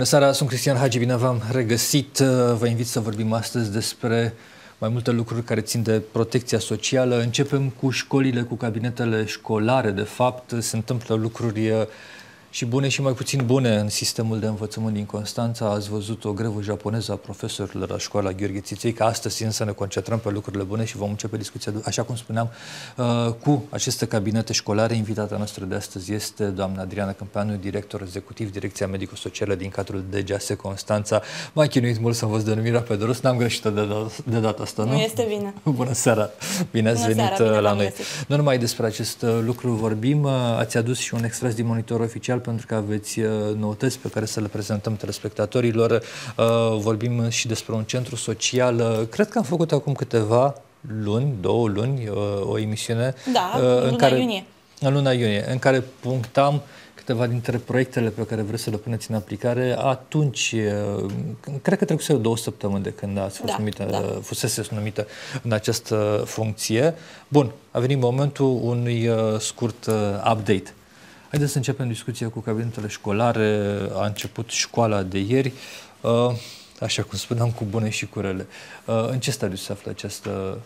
Bună seara, sunt Cristian Hagi, bine v-am regăsit. Vă invit să vorbim astăzi despre mai multe lucruri care țin de protecția socială. Începem cu școlile, cu cabinetele școlare. De fapt, se întâmplă lucruri și bune și mai puțin bune în sistemul de învățământ din Constanța. Ați văzut o grevă japoneză a profesorilor la școala Gheorghe Țiței, că astăzi să ne concentrăm pe lucrurile bune și vom începe discuția, așa cum spuneam, uh, cu aceste cabinete școlare. Invitata noastră de astăzi este doamna Adriana Câmpeanu, director executiv Direcția Medico-Socială din cadrul DGAS Constanța. M-a chinuit mult să vă denumirea pe dorus, n-am greșit de, de data asta, nu? Nu este bine. Bună seara! Bine ați Bună venit seara, bine la noi. găsit. Nu numai despre acest uh, lucru vorbim, uh, ați adus și un extras din monitor oficial pentru că aveți uh, noutăți pe care să le prezentăm telespectatorilor. Uh, Vorbim și despre un centru social. Uh, Cred că am făcut acum câteva luni, două luni, uh, o emisiune Da, uh, în luna iunie. în luna iunie, în care punctam câteva dintre proiectele pe care vreți să le puneți în aplicare. Atunci, uh, cred că trecuse două săptămâni de când ați fost Da, numită, da. uh, fusese numită în această funcție. Bun, a venit momentul unui uh, scurt uh, update. Haideți să începem discuția cu cabinetele școlare. A început școala de ieri, uh, așa cum spuneam, cu bune și cu rele. Uh, În ce stadiu se află această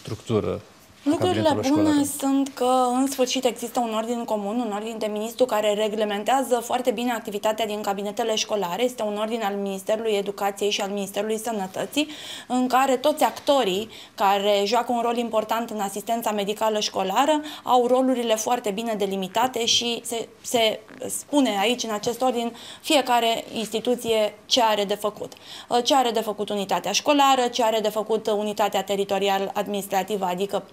structură? A Lucrurile cabinetelor bune școlare? sunt că în sfârșit există un ordin comun, un ordin de ministru care reglementează foarte bine activitatea din cabinetele școlare. Este un ordin al Ministerului Educației și al Ministerului Sănătății, în care toți actorii care joacă un rol important în asistența medicală școlară au rolurile foarte bine delimitate și se, se spune aici în acest ordin fiecare instituție ce are de făcut. Uh, Ce are de făcut unitatea școlară, ce are de făcut unitatea teritorial administrativă, adică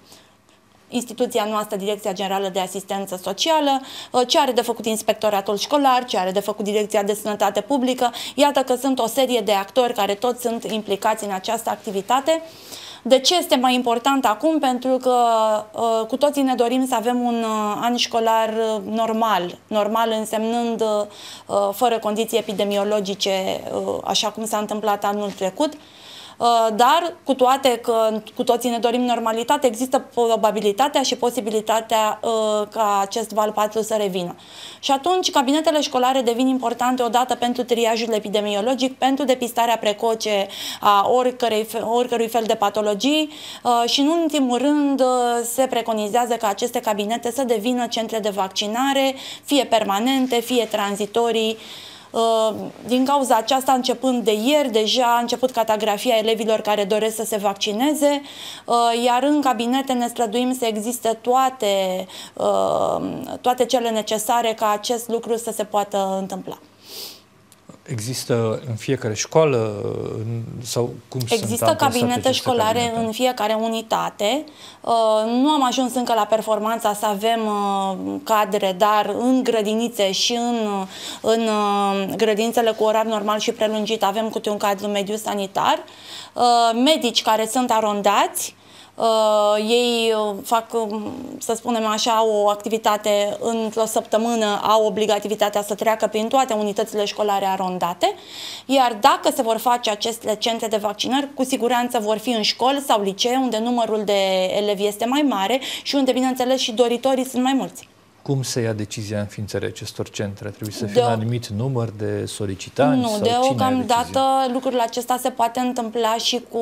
instituția noastră, Direcția Generală de Asistență Socială, uh, ce are de făcut inspectoratul școlar, ce are de făcut Direcția de Sănătate Publică. Iată că sunt o serie de actori care toți sunt implicați în această activitate. De ce este mai important acum? Pentru că uh, cu toții ne dorim să avem un uh, an școlar uh, normal, normal însemnând uh, uh, fără condiții epidemiologice, uh, așa cum s-a întâmplat anul trecut. Uh, Dar, cu toate că cu toții ne dorim normalitate, există probabilitatea și posibilitatea uh, ca acest val 4 să revină. Și atunci, cabinetele școlare devin importante odată pentru triajul epidemiologic, pentru depistarea precoce a oricărei, fe- oricărui fel de patologii uh, și, în ultimul rând, uh, se preconizează ca aceste cabinete să devină centre de vaccinare, fie permanente, fie tranzitorii, Uh, Din cauza aceasta, începând de ieri, deja a început catagrafia elevilor care doresc să se vaccineze, uh, iar în cabinete ne străduim să existe toate, uh, toate cele necesare ca acest lucru să se poată întâmpla. Există în fiecare școală în- sau cum sunt Există amplasate cabinete aceste școlare cabinete? în fiecare unitate. Uh, Nu am ajuns încă la performanța să avem uh, cadre, dar în grădinițe și în, în uh, grădinițele cu orar normal și prelungit avem câte un cadru mediu sanitar. Uh, Medici care sunt arondați, Uh, ei uh, fac, um, să spunem așa, o activitate într-o săptămână, au obligativitatea să treacă prin toate unitățile școlare arondate, iar dacă se vor face aceste centre de vaccinări, cu siguranță vor fi în școli sau licee, unde numărul de elevi este mai mare și unde, bineînțeles, și doritorii sunt mai mulți. Cum se ia decizia înființării acestor centre? Trebuie să fie De un o- anumit număr de solicitanți? Nu, sau deocamdată cine ia decizia? lucrul acesta se poate întâmpla și cu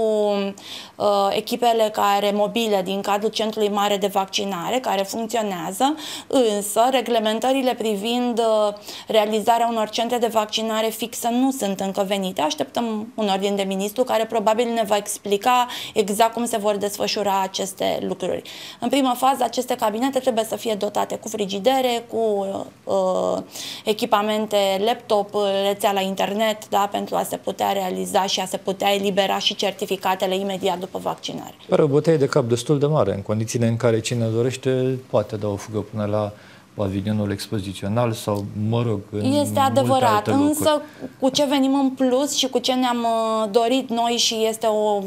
uh, echipele care mobile din cadrul Centrului Mare de Vaccinare, care funcționează, însă reglementările privind uh, realizarea unor centre de vaccinare fixă nu sunt încă venite. Așteptăm un ordin de ministru care probabil ne va explica exact cum se vor desfășura aceste lucruri. În primă fază, aceste cabinete trebuie să fie dotate cu frigidere, cu uh, echipamente laptop, rețea la internet, da, pentru a se putea realiza și a se putea elibera și certificatele imediat după vaccinare. Pare o bătaie de cap destul de mare, în condițiile în care cine dorește poate da o fugă până la pavilionul expozițional sau, mă rog, în Este multe adevărat, alte locuri. însă cu ce venim în plus și cu ce ne-am uh, dorit noi și este o,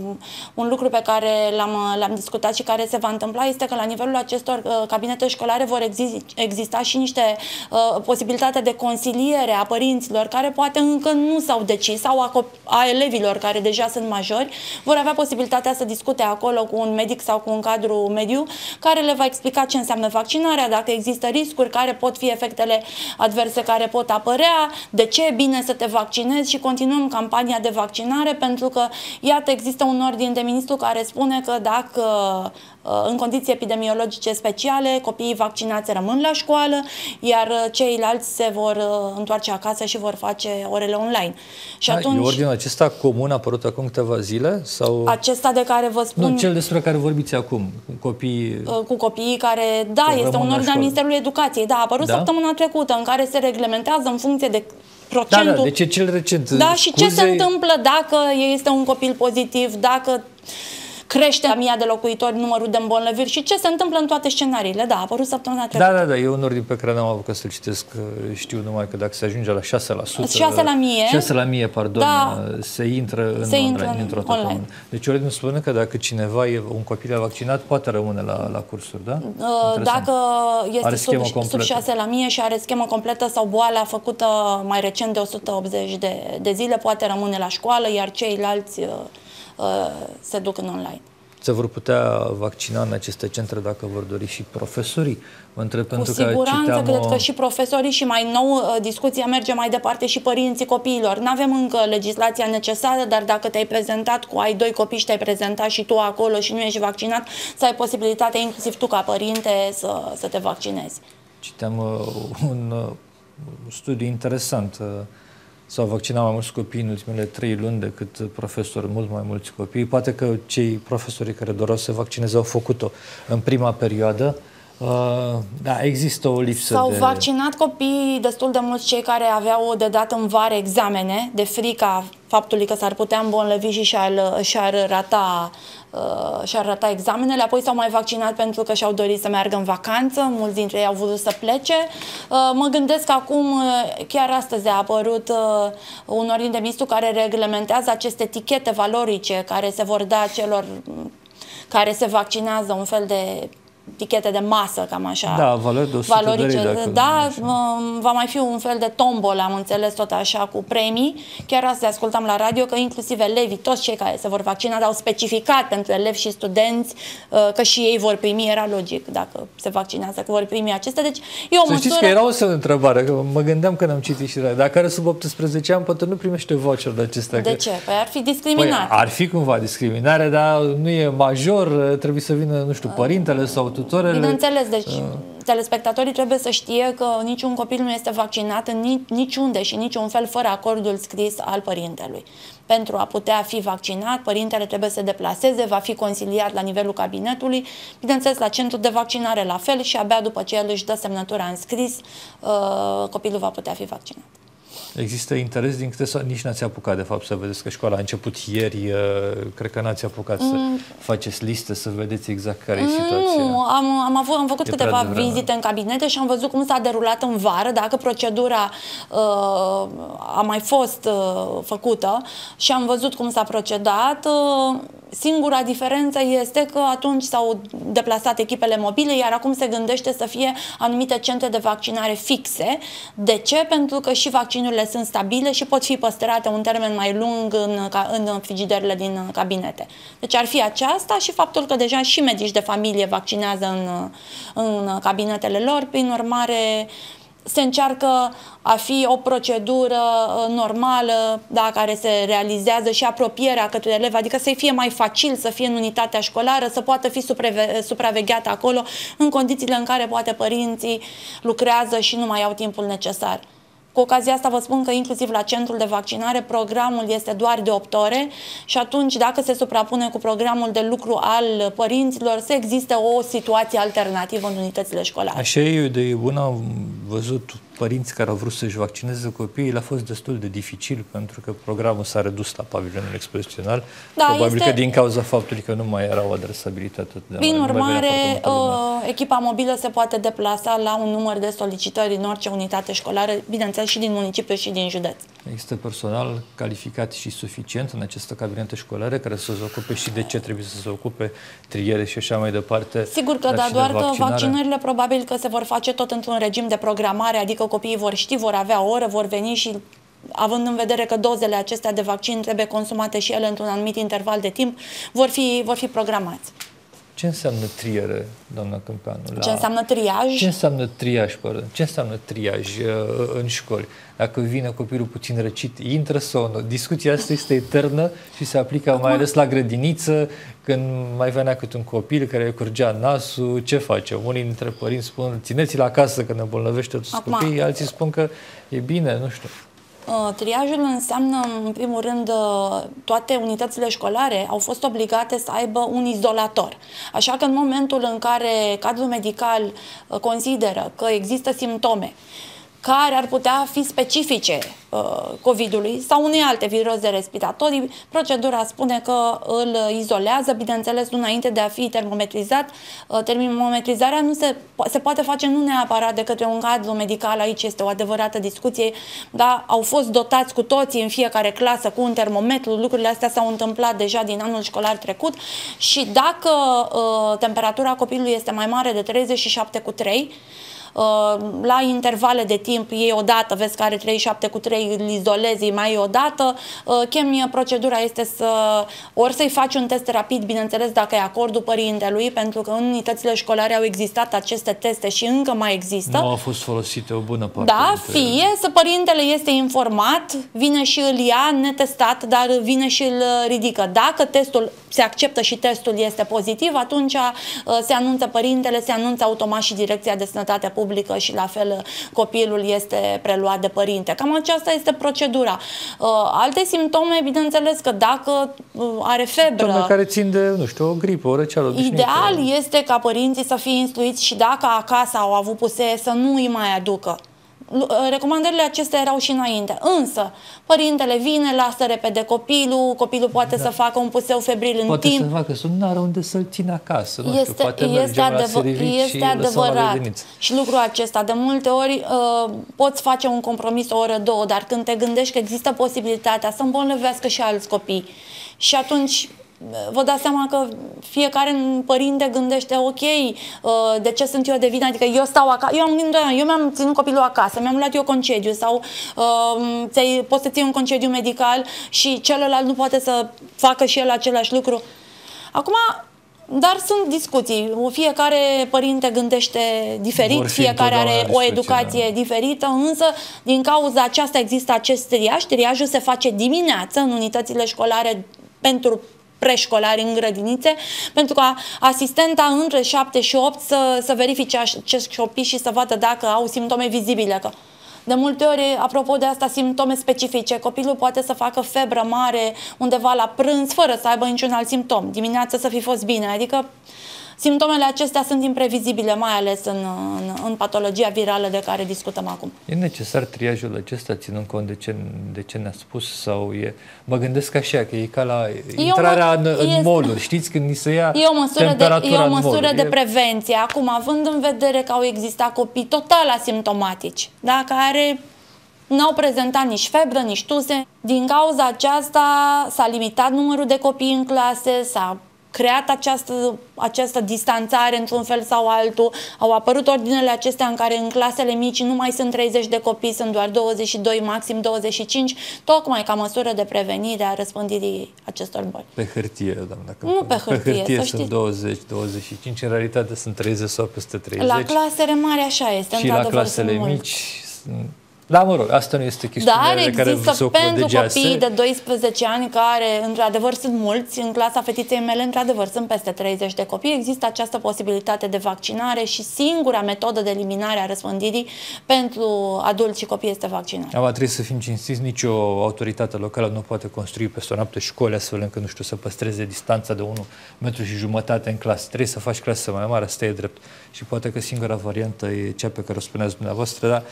un lucru pe care l-am, uh, l-am discutat și care se va întâmpla este că la nivelul acestor uh, cabinete școlare vor exi- exista și niște uh, posibilitate de consiliere a părinților care poate încă nu s-au decis sau a, cop- a elevilor care deja sunt majori, vor avea posibilitatea să discute acolo cu un medic sau cu un cadru mediu care le va explica ce înseamnă vaccinarea, dacă există riscuri, riscuri, care pot fi efectele adverse care pot apărea, de ce e bine să te vaccinezi și continuăm campania de vaccinare pentru că, iată, există un ordin de ministru care spune că dacă Uh, în condiții epidemiologice speciale, copiii vaccinați rămân la școală, iar uh, ceilalți se vor uh, întoarce acasă și vor face orele online. Și da, atunci, e ordinul acesta comun a apărut acum câteva zile? Sau... Acesta de care vă spun... Nu, cel despre care vorbiți acum, cu copiii... Cu copiii care, da, este un ordin al Ministerului Educației, da, a apărut da? săptămâna trecută, în care se reglementează în funcție de procentul... Da, da, deci e cel recent. Da, și Scuze... ce se întâmplă dacă este un copil pozitiv, dacă crește la mia de locuitori numărul de îmbolnăviri și ce se întâmplă în toate scenariile. Da, a apărut săptămâna da, trecută. Da, da, da, e un ordin pe care n-am avut să-l citesc. Știu numai că dacă se ajunge la 6%, 6 la mie, 6 la mie, pardon, da, se intră în se intră online, într-o online. Deci ordinul spune că dacă cineva e un copil vaccinat, poate rămâne la, la cursuri, da? Uh, dacă este sub, sub 6 la mie și are schemă completă sau boala făcută mai recent de 180 de, de zile, poate rămâne la școală, iar ceilalți uh, Uh, se duc în online. Se vor putea vaccina în aceste centre dacă vor dori și profesorii? Mă întreb Cu pentru siguranță, că cred o... că și profesorii și mai nou uh, discuția merge mai departe și părinții copiilor. Nu avem încă legislația necesară, dar dacă te-ai prezentat cu ai doi copii și te-ai prezentat și tu acolo și nu ești vaccinat, să ai posibilitatea, inclusiv tu ca părinte, să, să te vaccinezi. Citeam uh, un uh, studiu interesant. Uh, s-au vaccinat mai mulți copii în ultimele trei luni decât profesori, mult mai mulți copii. Poate că cei profesori care doreau să se vaccineze au făcut-o în prima perioadă. Uh, da, există o lipsă S-au de... vaccinat copii destul de mulți cei care aveau de dat în vară examene, de frica faptului că s-ar putea îmbolnăvi și și-ar, și-ar rata uh, și-ar rata examenele, apoi s-au mai vaccinat pentru că și-au dorit să meargă în vacanță, mulți dintre ei au vrut să plece. Uh, mă gândesc acum, uh, chiar astăzi a apărut uh, un ordin de ministru care reglementează aceste etichete valorice care se vor da celor care se vaccinează, un fel de tichete de masă, cam așa. Da, valori de 100 valorice. de lei, Da, va mai fi un fel de tombol, am înțeles tot așa, cu premii. Chiar asta ascultam la radio, că inclusiv elevii, toți cei care se vor vaccina, au specificat pentru elevi și studenți uh, că și ei vor primi, era logic dacă se vaccinează, că vor primi acestea. Deci e o Să măsură... știți că era o întrebare, că mă gândeam când am citit și dacă are sub 18 ani, poate nu primește voucher de acestea. De că... ce? Păi ar fi discriminat. Păi ar fi cumva discriminare, dar nu e major, trebuie să vină, nu știu, părintele sau tutorele. Bineînțeles, deci uh. telespectatorii trebuie să știe că niciun copil nu este vaccinat în niciunde și niciun fel fără acordul scris al părintelui. Pentru a putea fi vaccinat, părintele trebuie să se deplaseze, va fi consiliat la nivelul cabinetului, bineînțeles la centru de vaccinare la fel și abia după ce el își dă semnătura în scris, uh, copilul va putea fi vaccinat. Există interes din câte sau nici n-ați apucat, de fapt, să vedeți că școala a început ieri. Uh, cred că n-ați apucat mm. să faceți liste, să vedeți exact care e situația. Nu, am, am, avut, am făcut e câteva vizite în cabinete și am văzut cum s-a derulat în vară, dacă procedura uh, a mai fost uh, făcută și am văzut cum s-a procedat. Uh, Singura diferență este că atunci s-au deplasat echipele mobile, iar acum se gândește să fie anumite centre de vaccinare fixe. De ce? Pentru că și vaccinurile sunt stabile și pot fi păstrate un termen mai lung în, în frigiderele din cabinete. Deci ar fi aceasta și faptul că deja și medici de familie vaccinează în, în cabinetele lor, prin urmare se încearcă a fi o procedură uh, normală da, care se realizează și apropierea către elev, adică să fie mai facil să fie în unitatea școlară, să poată fi supravegheată acolo în condițiile în care poate părinții lucrează și nu mai au timpul necesar. Cu ocazia asta vă spun că inclusiv la centrul de vaccinare programul este doar de 8 ore și atunci dacă se suprapune cu programul de lucru al părinților, să existe o situație alternativă în unitățile școlare. Așa e, de bună am văzut părinți care au vrut să-și vaccineze copiii, le-a fost destul de dificil pentru că programul s-a redus la pavilionul expozițional, da, probabil este... că din cauza faptului că nu mai era o adresabilitate de Prin urmare, uh, echipa mobilă se poate deplasa la un număr de solicitări în orice unitate școlară, bineînțeles și din municipiu și din județ. Există personal calificat și suficient în aceste cabinete școlare care să se ocupe și de ce trebuie să se ocupe triere și așa mai departe. Sigur că da, doar că vaccinările probabil că se vor face tot într-un regim de programare, adică copiii vor ști, vor avea o oră, vor veni și având în vedere că dozele acestea de vaccin trebuie consumate și ele într-un anumit interval de timp, vor fi, vor fi programați. Ce înseamnă triere, doamna Câmpeanu? La... Ce înseamnă triaj? Ce înseamnă triaj, pardon? Ce înseamnă triaj uh, în școli? Dacă vine copilul puțin răcit, intră sau nu? Discuția asta este eternă și se aplică Acum... mai ales la grădiniță, când mai venea câte un copil care curgea nasul, ce facem? Unii dintre părinți spun, țineți-l acasă că ne îmbolnăvește toți Acum... copiii, alții spun că e bine, nu știu. Uh, triajul înseamnă, în primul rând, uh, toate unitățile școlare au fost obligate să aibă un izolator. Așa că în momentul în care cadrul medical uh, consideră că există simptome care ar putea fi specifice uh, COVID-ului sau unei alte viroze respiratorii. Procedura spune că îl izolează, bineînțeles, înainte de a fi termometrizat. Uh, termometrizarea nu se, se poate face nu neapărat de către un cadru medical, aici este o adevărată discuție, dar au fost dotați cu toții în fiecare clasă cu un termometru, lucrurile astea s-au întâmplat deja din anul școlar trecut și dacă uh, temperatura copilului este mai mare de 37 cu 3, Uh, la intervale de timp iei o dată, vezi că are 37 cu 3, îl izolezi, mai iei o dată, uh, chemi procedura este să ori să-i faci un test rapid, bineînțeles dacă e acordul părintelui, pentru că în unitățile școlare au existat aceste teste și încă mai există. Nu au fost folosite o bună parte. Da, fie să părintele este informat, vine și îl ia netestat, dar vine și îl ridică. Dacă testul se acceptă și testul este pozitiv, atunci uh, se anunță părintele, se anunță automat și Direcția de Sănătate Publică publică și la fel copilul este preluat de părinte. Cam aceasta este procedura. Uh, alte simptome, bineînțeles că dacă uh, are febră... Simptome care țin de, nu știu, o gripă, o răceală obișnuită. Ideal este ca părinții să fie instruiți și dacă acasă au avut pusee să nu îi mai aducă. Ă, recomandările acestea erau și înainte. Însă, părintele vine, lasă repede copilul, copilul poate da. să facă un puseu febril în poate timp. Poate să facă, să nu are unde să-l țină acasă. Nu este, știu, poate este, adevăr, este adevărat. Și lucrul acesta, de multe ori uh, poți face un compromis o oră, două, dar când te gândești că există posibilitatea să îmbolnăvească și alți copii și atunci vă dați seama că fiecare părinte gândește, ok, uh, de ce sunt eu de vină? Adică eu stau acasă, eu am gândit, eu mi-am ținut copilul acasă, mi-am luat eu concediu sau uh, poți să ții un concediu medical și celălalt nu poate să facă și el același lucru. Acum, dar sunt discuții. Fiecare părinte gândește diferit, fiecare are o educație da. diferită, însă din cauza aceasta există acest triaj. Triajul se face dimineață în unitățile școlare pentru preșcolari în grădinițe, pentru ca asistenta între 7 și 8 să, să verifice acești copii și să vadă dacă au simptome vizibile. Că de multe ori, apropo de asta, simptome specifice. Copilul poate să facă febră mare undeva la prânz, fără să aibă niciun alt simptom. Dimineața să fi fost bine. Adică Simptomele acestea sunt imprevizibile, mai ales în, în, în patologia virală de care discutăm acum. E necesar triajul acesta, ținând cont de ce, de ce ne-a spus? Sau e, mă gândesc așa, că e ca la intrarea în, în este, moluri, știți, când ni se ia e o măsură temperatura de, E o măsură de prevenție. Acum, având în vedere că au existat copii total asimptomatici, da, care n-au prezentat nici febră, nici tuse. Din cauza aceasta s-a limitat numărul de copii în clase, s-a creat această, această distanțare într-un fel sau altul. Au apărut ordinele acestea în care în clasele mici nu mai sunt 30 de copii, sunt doar 22, maxim 25, tocmai ca măsură de prevenire a răspândirii acestor boli. Pe hârtie, doamna Nu pe hârtie, pe hârtie sunt 20, 25, în realitate sunt 30 sau peste 30. La clasele mari așa este, și la clasele mici da, mă rog, asta nu este chestiunea Dar de care se ocupă pentru de copii de 12 ani care, într-adevăr, sunt mulți, în clasa fetiței mele, într-adevăr, sunt peste 30 de copii, există această posibilitate de vaccinare și singura metodă de eliminare a răspândirii pentru adulți și copii este vaccinarea. Aba, trebuie să fim cinstiți, nicio autoritate locală nu poate construi peste o noapte școli astfel încât, nu știu, să păstreze distanța de 1 metru și jumătate în clasă. Trebuie să faci clasă mai mare, asta e drept. Și poate că singura variantă e cea pe care o spuneați dumneavoastră, dar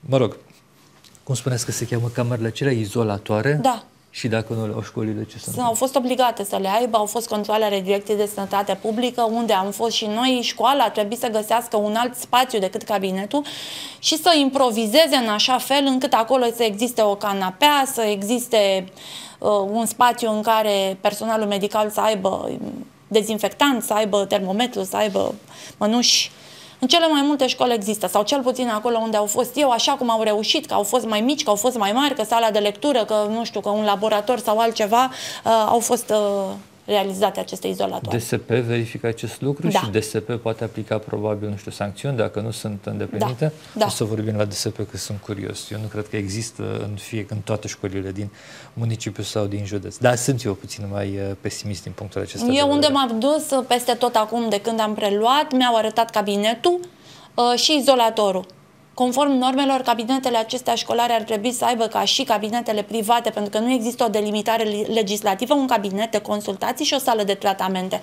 mă rog, cum spuneți că se cheamă camerele acelea izolatoare? Da. Și dacă nu le au școlile, ce sunt? Au fost obligate să le aibă, au fost controle ale Direcției de Sănătate Publică, unde am fost și noi, școala a trebuit să găsească un alt spațiu decât cabinetul și să improvizeze în așa fel încât acolo să existe o canapea, să existe uh, un spațiu în care personalul medical să aibă dezinfectant, să aibă termometru, să aibă mănuși în cele mai multe școli există, sau cel puțin acolo unde au fost eu, așa cum au reușit, că au fost mai mici, că au fost mai mari, că sala de lectură, că nu știu, că un laborator sau altceva, uh, au fost uh, realizate aceste izolatoare. DSP verifică acest lucru Da. și DSP poate aplica probabil, nu știu, sancțiuni dacă nu sunt îndeplinite? Da. O să vorbim la DSP că sunt curios. Eu nu cred că există în, fie, în toate școlile din municipiu sau din județ. Dar sunt eu puțin mai uh, pesimist din punctul acesta de Eu unde vedere. m-am dus uh, peste tot acum de când am preluat, mi-au arătat cabinetul uh, și izolatorul. Conform normelor, cabinetele acestea școlare ar trebui să aibă ca și cabinetele private, pentru că nu există o delimitare li- legislativă, un cabinet de consultații și o sală de tratamente.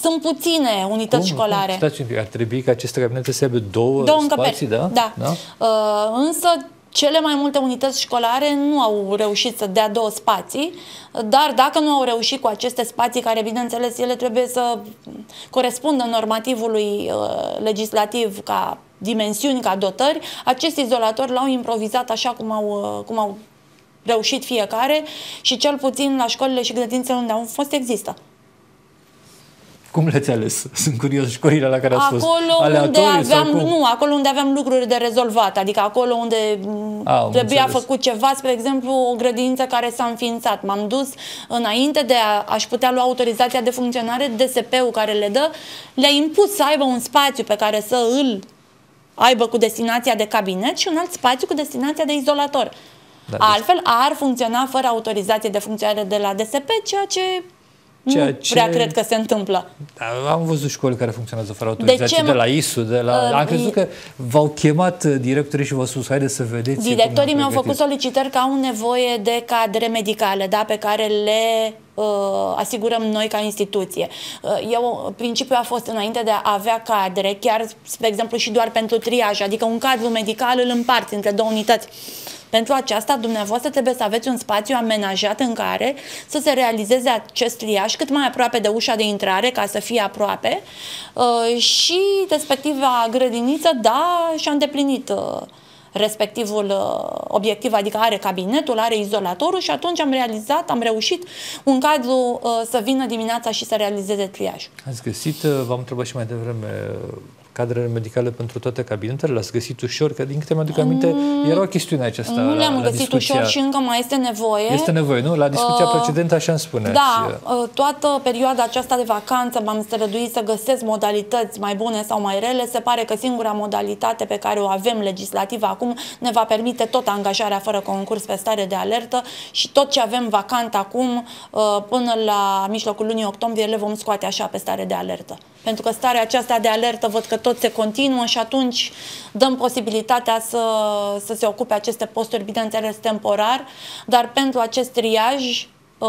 Sunt puține unități Cum? școlare. Cum? Stați un pic, ar trebui ca aceste cabinete să aibă două, Două încăperi. spații, da? da. da? Uh, însă cele mai multe unități școlare nu au reușit să dea două spații, dar dacă nu au reușit cu aceste spații, care bineînțeles ele trebuie să corespundă normativului uh, legislativ ca dimensiuni, ca dotări, acest izolator l-au improvizat așa cum au, uh, cum au reușit fiecare și cel puțin la școlile și grădințele unde au fost există. Cum le-ați ales? Sunt curios școlile la care ați fost. Acolo unde Aleatorii sau aveam, cum? nu, acolo unde aveam lucruri de rezolvat, adică acolo unde m, A, am trebuia înțeles. făcut ceva, spre exemplu, o grădință care s-a înființat. M-am dus înainte de a, aș putea lua autorizația de funcționare, DSP-ul care le dă, le-a impus să aibă un spațiu pe care să îl aibă cu destinația de cabinet și un alt spațiu cu destinația de izolator. Da, deci- Altfel ar funcționa fără autorizație de funcționare de la DSP, ceea ce, Ceea nu ce- prea cred că se întâmplă. Da, am văzut școli care funcționează fără autorizație, ce de, mă- la ISU, de la... Uh, am crezut că v-au chemat uh, directorii și v-au spus, haideți să vedeți... Directorii cum mi-au ne făcut pregătiți." solicitări că au nevoie de cadre medicale, da, pe care le uh, asigurăm noi ca instituție. Uh, eu, principiul a fost înainte de a avea cadre, chiar, spre exemplu, și doar pentru triaj, adică un cadru medical îl împarți între două unități. Pentru aceasta, dumneavoastră trebuie să aveți un spațiu amenajat în care să se realizeze acest triaj cât mai aproape de ușa de intrare, ca să fie aproape, uh, și respectiva grădiniță, da, și-a îndeplinit uh, respectivul uh, obiectiv, adică are cabinetul, are izolatorul și atunci am realizat, am reușit un cadru uh, să vină dimineața și să realizeze triajul. Ați găsit, uh, v-am întrebat și mai devreme, uh, cadrele medicale pentru toate cabinetele? L-ați găsit ușor? Că din câte mi-aduc aminte, era o chestiune aceasta nu la, le-am la găsit discuția. ușor și încă mai este nevoie. Este nevoie, nu? La discuția Uh, precedentă așa îmi spuneați. Da, uh, toată perioada aceasta de vacanță m-am străduit să găsesc modalități mai bune sau mai rele. Se pare că singura modalitate pe care o avem legislativă acum ne va permite tot angajarea fără concurs pe stare de alertă și tot ce avem vacant acum uh, până la mijlocul lunii octombrie le vom scoate așa pe stare de alertă. Pentru că starea aceasta de alertă văd că tot se continuă și atunci dăm posibilitatea să, să se ocupe aceste posturi, bineînțeles temporar, dar pentru acest triaj uh,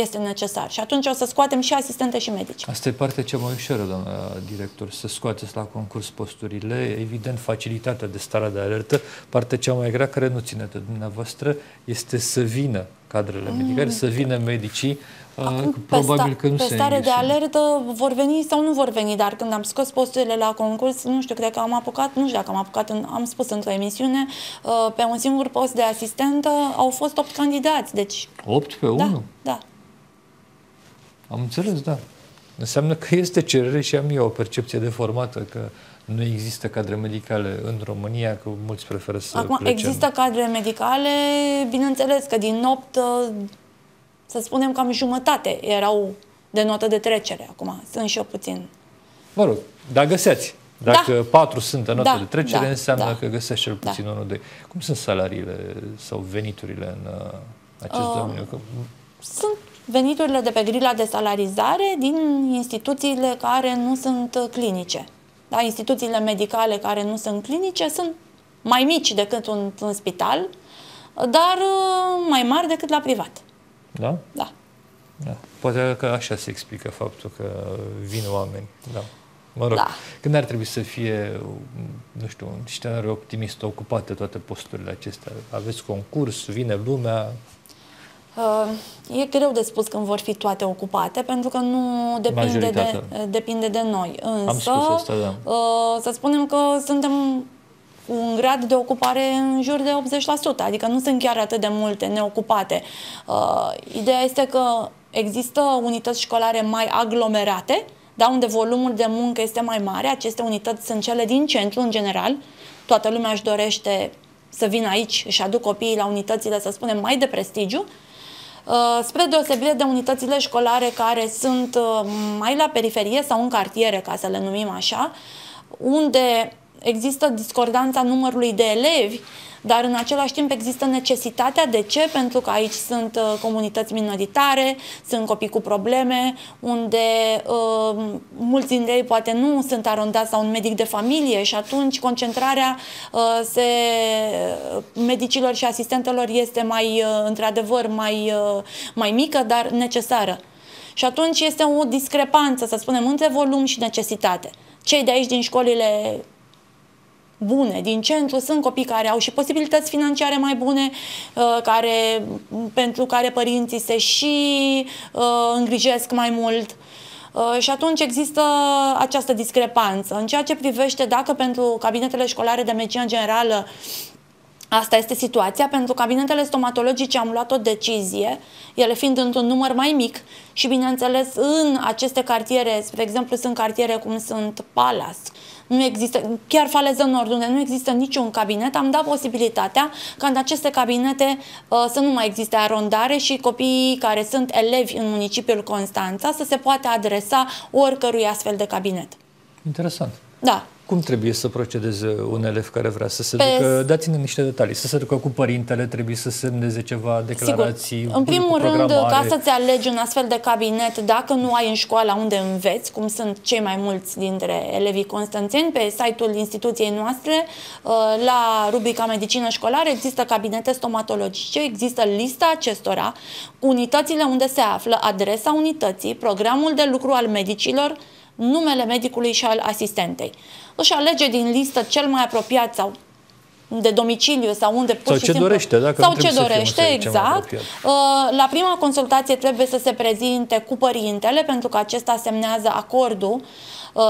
este necesar. Și atunci o să scoatem și asistente și medici. Asta e partea cea mai ușoară, doamna director, să scoateți la concurs posturile. Evident, facilitatea de stare de alertă. Partea cea mai grea, care nu ține de dumneavoastră, este să vină cadrele medicale, să vină medicii. Uh, Mm. Acum, Probabil pe, sta- că nu pe se stare de înghesuie. alertă vor veni sau nu vor veni, dar când am scos posturile la concurs, nu știu, cred că am apucat, nu știu dacă am apucat, în, am spus într-o emisiune, uh, pe un singur post de asistentă au fost 8 candidați, deci 8 pe 1? da, da. Am înțeles, da. Înseamnă că este cerere și am eu o percepție deformată că nu există cadre medicale în România, că mulți preferă să Acum, plece există cadre medicale, bineînțeles că din 8, să spunem cam jumătate erau de notă de trecere. Acum, sunt și eu puțin. În... Mă rog, dar găseați. Dacă Da. patru sunt în notă Da, de trecere, da, înseamnă da. că găsești cel Da. puțin unul, doi. Cum sunt salariile sau veniturile în uh, acest Uh, domeniu? Că, Sunt veniturile de pe grila de salarizare din instituțiile care nu sunt uh, clinice. Da, instituțiile medicale care nu sunt clinice sunt mai mici decât un, un spital, dar uh, mai mari decât la privat. Da? Da. Da. Poate că așa se explică faptul că vin oameni. Da. Mă rog, Da. când ar trebui să fie, nu știu, un scenariu optimist, ocupate toate posturile acestea? Aveți concurs, vine lumea, Uh, E greu de spus când vor fi toate ocupate, pentru că nu depinde de, Majoritatea. depinde de noi. Însă, spus asta, da. uh, să spunem că suntem un grad de ocupare în jur de 80%, adică nu sunt chiar atât de multe neocupate. Uh, Ideea este că există unități școlare mai aglomerate, da, unde volumul de muncă este mai mare. Aceste unități sunt cele din centru, în general. Toată lumea își dorește să vină aici, și aduc copiii la unitățile, să spunem, mai de prestigiu. spre deosebire de unitățile școlare care sunt mai la periferie sau în cartiere, ca să le numim așa, unde există discordanța numărului de elevi, dar în același timp există necesitatea. De ce? Pentru că aici sunt uh, comunități minoritare, sunt copii cu probleme, unde uh, mulți dintre ei poate nu sunt arondați la un medic de familie și atunci concentrarea uh, se, medicilor și asistentelor este mai, uh, într-adevăr, mai, uh, mai mică, dar necesară. Și atunci este o discrepanță, să spunem, între volum și necesitate. Cei de aici din școlile bune din centru, sunt copii care au și posibilități financiare mai bune, uh, care, pentru care părinții se și uh, îngrijesc mai mult. Uh, și atunci există această discrepanță. În ceea ce privește dacă pentru cabinetele școlare de medicină generală Asta este situația. Pentru cabinetele stomatologice am luat o decizie, ele fiind într-un număr mai mic și, bineînțeles, în aceste cartiere, spre exemplu, sunt cartiere cum sunt Palace, nu există, chiar Faleză Nord, unde nu există niciun cabinet, am dat posibilitatea ca în aceste cabinete uh, să nu mai existe arondare și copiii care sunt elevi în municipiul Constanța să se poată adresa oricărui astfel de cabinet. Interesant. Da. Cum trebuie să procedeze un elev care vrea să se Pe... ducă? Dați-ne niște detalii. Să se ducă cu părintele, trebuie să semneze ceva declarații. Sigur. În primul rând, ca să-ți alegi un astfel de cabinet, dacă nu ai în școala unde înveți, cum sunt cei mai mulți dintre elevii constanțeni, pe site-ul instituției noastre, uh, la rubrica medicină școlară, există cabinete stomatologice, există lista acestora, unitățile unde se află, adresa unității, programul de lucru al medicilor, numele medicului și al asistentei. Își alege din listă cel mai apropiat sau de domiciliu sau unde pur sau și ce simplu, dorește, dacă sau ce dorește, exact. Uh, la prima consultație trebuie să se prezinte cu părintele pentru că acesta semnează acordul uh,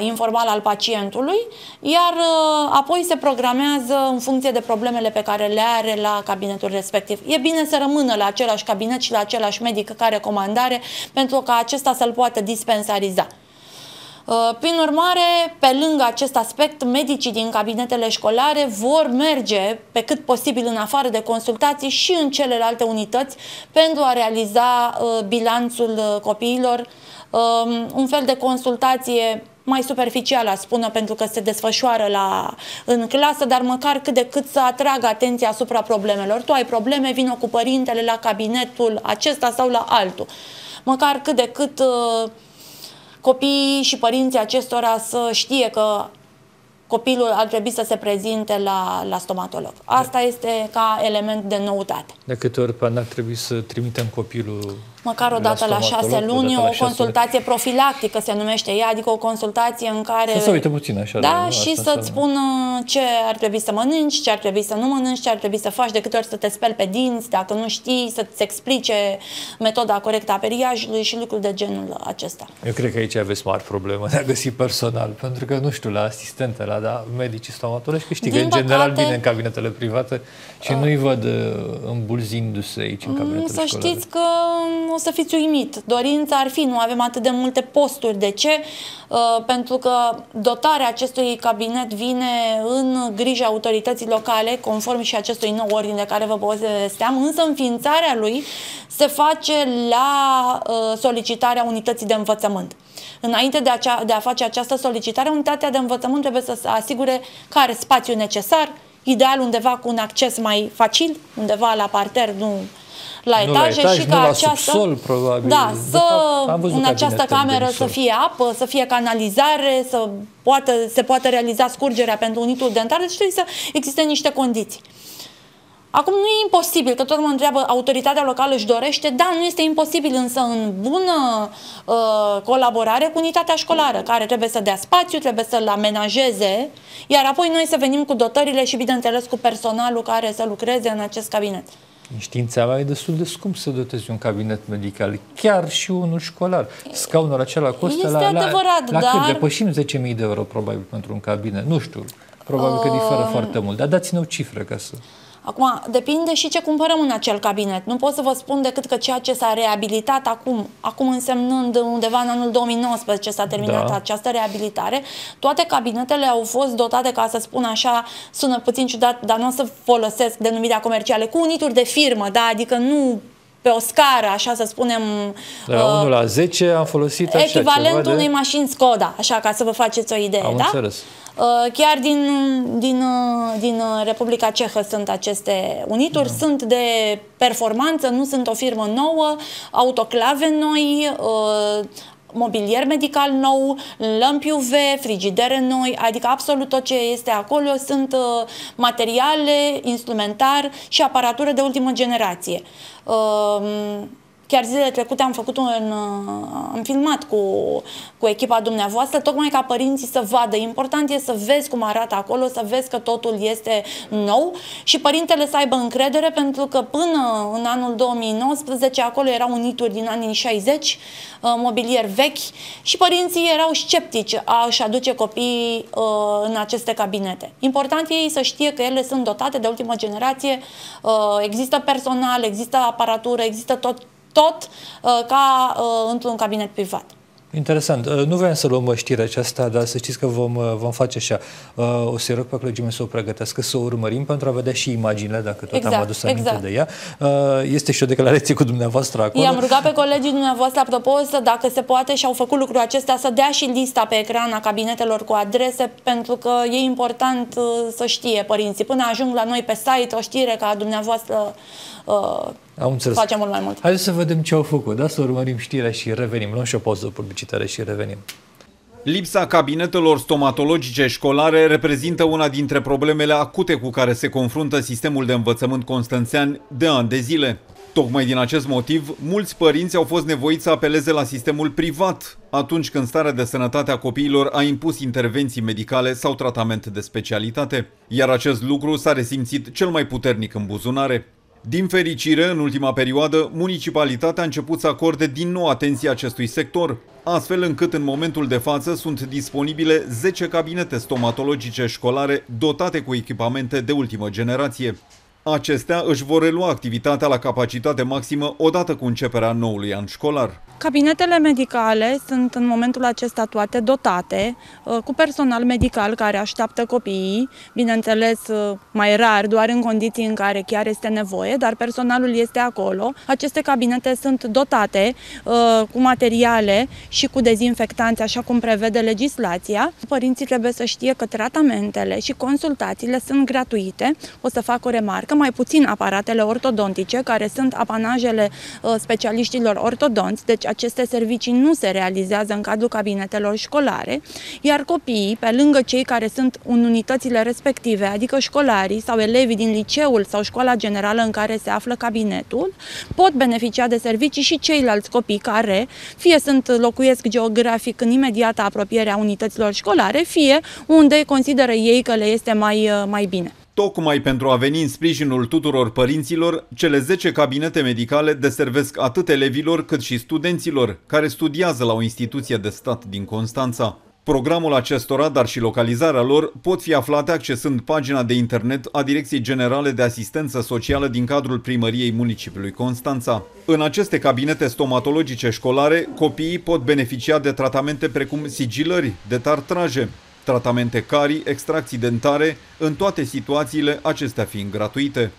informal al pacientului, iar uh, apoi se programează în funcție de problemele pe care le are la cabinetul respectiv. E bine să rămână la același cabinet și la același medic ca recomandare pentru ca acesta să-l poată dispensariza. Uh, prin urmare, pe lângă acest aspect, medicii din cabinetele școlare vor merge pe cât posibil în afară de consultații și în celelalte unități pentru a realiza uh, bilanțul uh, copiilor, um, un fel de consultație mai superficială, spună, pentru că se desfășoară la, în clasă, dar măcar cât de cât să atragă atenția asupra problemelor. Tu ai probleme, vină cu părintele la cabinetul acesta sau la altul. Măcar cât de cât uh, copiii și părinții acestora să știe că copilul ar trebui să se prezinte la, la stomatolog. Asta este ca element de noutate. De câte ori pe an ar trebui să trimitem copilul măcar o dată la șase luni, o, o consultație profilactică se numește ea, adică o consultație în care... Să se uite puțin așa. Da, de, și să-ți spună ce ar trebui să mănânci, ce ar trebui să nu mănânci, ce ar trebui să faci, de câte ori să te speli pe dinți, dacă nu știi, să-ți explice metoda corectă a periajului și lucruri de genul acesta. Eu cred că aici aveți mari probleme de a găsi personal, pentru că, nu știu, la asistente, la da, medicii stomatologi, câștigă în general bine în cabinetele private și uh, nu-i văd uh, îmbulzindu-se aici în cabinetele Să școlare. știți că o să fiți uimit. Dorința ar fi, nu avem atât de multe posturi. De ce? Uh, pentru că dotarea acestui cabinet vine în grija autorității locale, conform și acestui nou ordin de care vă povesteam, însă înființarea lui se face la uh, solicitarea unității de învățământ. Înainte de, acea, de a face această solicitare, unitatea de învățământ trebuie să se asigure că are spațiu necesar, ideal undeva cu un acces mai facil, undeva la parter, nu la etaje la etaj, și ca această subsol, probabil. Da, să fapt, în această cameră să fie apă, să fie canalizare, să poată, se poată realiza scurgerea pentru unitul dentar, deci trebuie să existe niște condiții. Acum nu e imposibil, că tot mă întreabă, autoritatea locală își dorește, da, nu este imposibil, însă în bună uh, colaborare cu unitatea școlară, care trebuie să dea spațiu, trebuie să-l amenajeze, iar apoi noi să venim cu dotările și, bineînțeles, cu personalul care să lucreze în acest cabinet. În știința mea e destul de scump să dotezi un cabinet medical, chiar și unul școlar. Scaunul acela costă este la, adevărat, la, la dar... cât? Depășim 10.000 de euro probabil pentru un cabinet. Nu știu, probabil că diferă uh... foarte mult. Dar dați-ne o cifră ca să... Acum, depinde și ce cumpărăm în acel cabinet. Nu pot să vă spun decât că ceea ce s-a reabilitat acum, acum însemnând undeva în anul 2019 s-a terminat da. această reabilitare, toate cabinetele au fost dotate, ca să spun așa, sună puțin ciudat, dar nu o să folosesc denumirea comerciale, cu unituri de firmă, da? adică nu pe o scară, așa să spunem... De la 1 la 10 am folosit așa Echivalentul ceva de... unei mașini Skoda, așa ca să vă faceți o idee, am da? Înțeles. Uh, chiar din, din, uh, din uh, Republica Cehă sunt aceste unituri, da. sunt de performanță, nu sunt o firmă nouă, autoclave noi, mobilier medical nou, lămpi UV, frigidere noi, adică absolut tot ce este acolo sunt materiale, instrumentar și aparatură de ultimă generație. Chiar zilele trecute am făcut un, uh, am filmat cu, cu echipa dumneavoastră, tocmai ca părinții să vadă. Important e să vezi cum arată acolo, să vezi că totul este nou și părintele să aibă încredere pentru că până în anul 2019 acolo erau unituri din anii 60, uh, mobilier vechi și părinții erau sceptici a-și aduce copiii uh, în aceste cabinete. Important e ei să știe că ele sunt dotate de ultimă generație, există personal, există aparatură, există tot tot uh, ca uh, într-un cabinet privat. Interesant. Uh, nu vreau să luăm știrea aceasta, dar să știți că vom, vom face așa. O să rog pe colegii mei să o pregătească, să o urmărim pentru a vedea și imaginile, dacă tot exact, am adus aminte exact. de ea. Este și o declarație cu dumneavoastră acolo. I-am rugat pe colegii dumneavoastră, apropo, să, dacă se poate și au făcut lucrul acesta, să dea și lista pe ecran a cabinetelor cu adrese, pentru că e important să știe părinții. Până ajung la noi pe site o știre ca dumneavoastră uh, Am înțeles. facem mult mai mult. Haideți să vedem ce au făcut, da? Să urmărim știrea și revenim. Luăm și o pauză publicitară și revenim. Lipsa cabinetelor stomatologice școlare reprezintă una dintre problemele acute cu care se confruntă sistemul de învățământ constanțean de ani de zile. Tocmai din acest motiv, mulți părinți au fost nevoiți să apeleze la sistemul privat atunci când starea de sănătate a copiilor a impus intervenții medicale sau tratament de specialitate, iar acest lucru s-a resimțit cel mai puternic în buzunare. Din fericire, în ultima perioadă, municipalitatea a început să acorde din nou atenție acestui sector, astfel încât în momentul de față sunt disponibile 10 cabinete stomatologice școlare dotate cu echipamente de ultimă generație. Acestea își vor relua activitatea la capacitate maximă odată cu începerea noului an școlar. Cabinetele medicale sunt în momentul acesta toate dotate uh, cu personal medical care așteaptă copiii, bineînțeles uh, mai rar, doar în condiții în care chiar este nevoie, dar personalul este acolo. Aceste cabinete sunt dotate uh, cu materiale și cu dezinfectanți, așa cum prevede legislația. Părinții trebuie să știe că tratamentele și consultațiile sunt gratuite. O să fac o remarcă, mai puțin aparatele ortodontice, care sunt apanajele specialiștilor ortodonți, deci aceste servicii nu se realizează în cadrul cabinetelor școlare, iar copiii, pe lângă cei care sunt în unitățile respective, adică școlarii sau elevii din liceul sau școala generală în care se află cabinetul, pot beneficia de servicii și ceilalți copii care fie sunt locuiesc geografic în imediată apropiere a unităților școlare, fie unde consideră ei că le este mai, mai bine. Tocmai pentru a veni în sprijinul tuturor părinților, cele 10 cabinete medicale deservesc atât elevilor cât și studenților care studiază la o instituție de stat din Constanța. Programul acestora, dar și localizarea lor, pot fi aflate accesând pagina de internet a Direcției Generale de Asistență Socială din cadrul primăriei municipiului Constanța. În aceste cabinete stomatologice școlare, copiii pot beneficia de tratamente precum sigilări, detartraje, tratamente carii, extracții dentare, în toate situațiile, acestea fiind gratuite.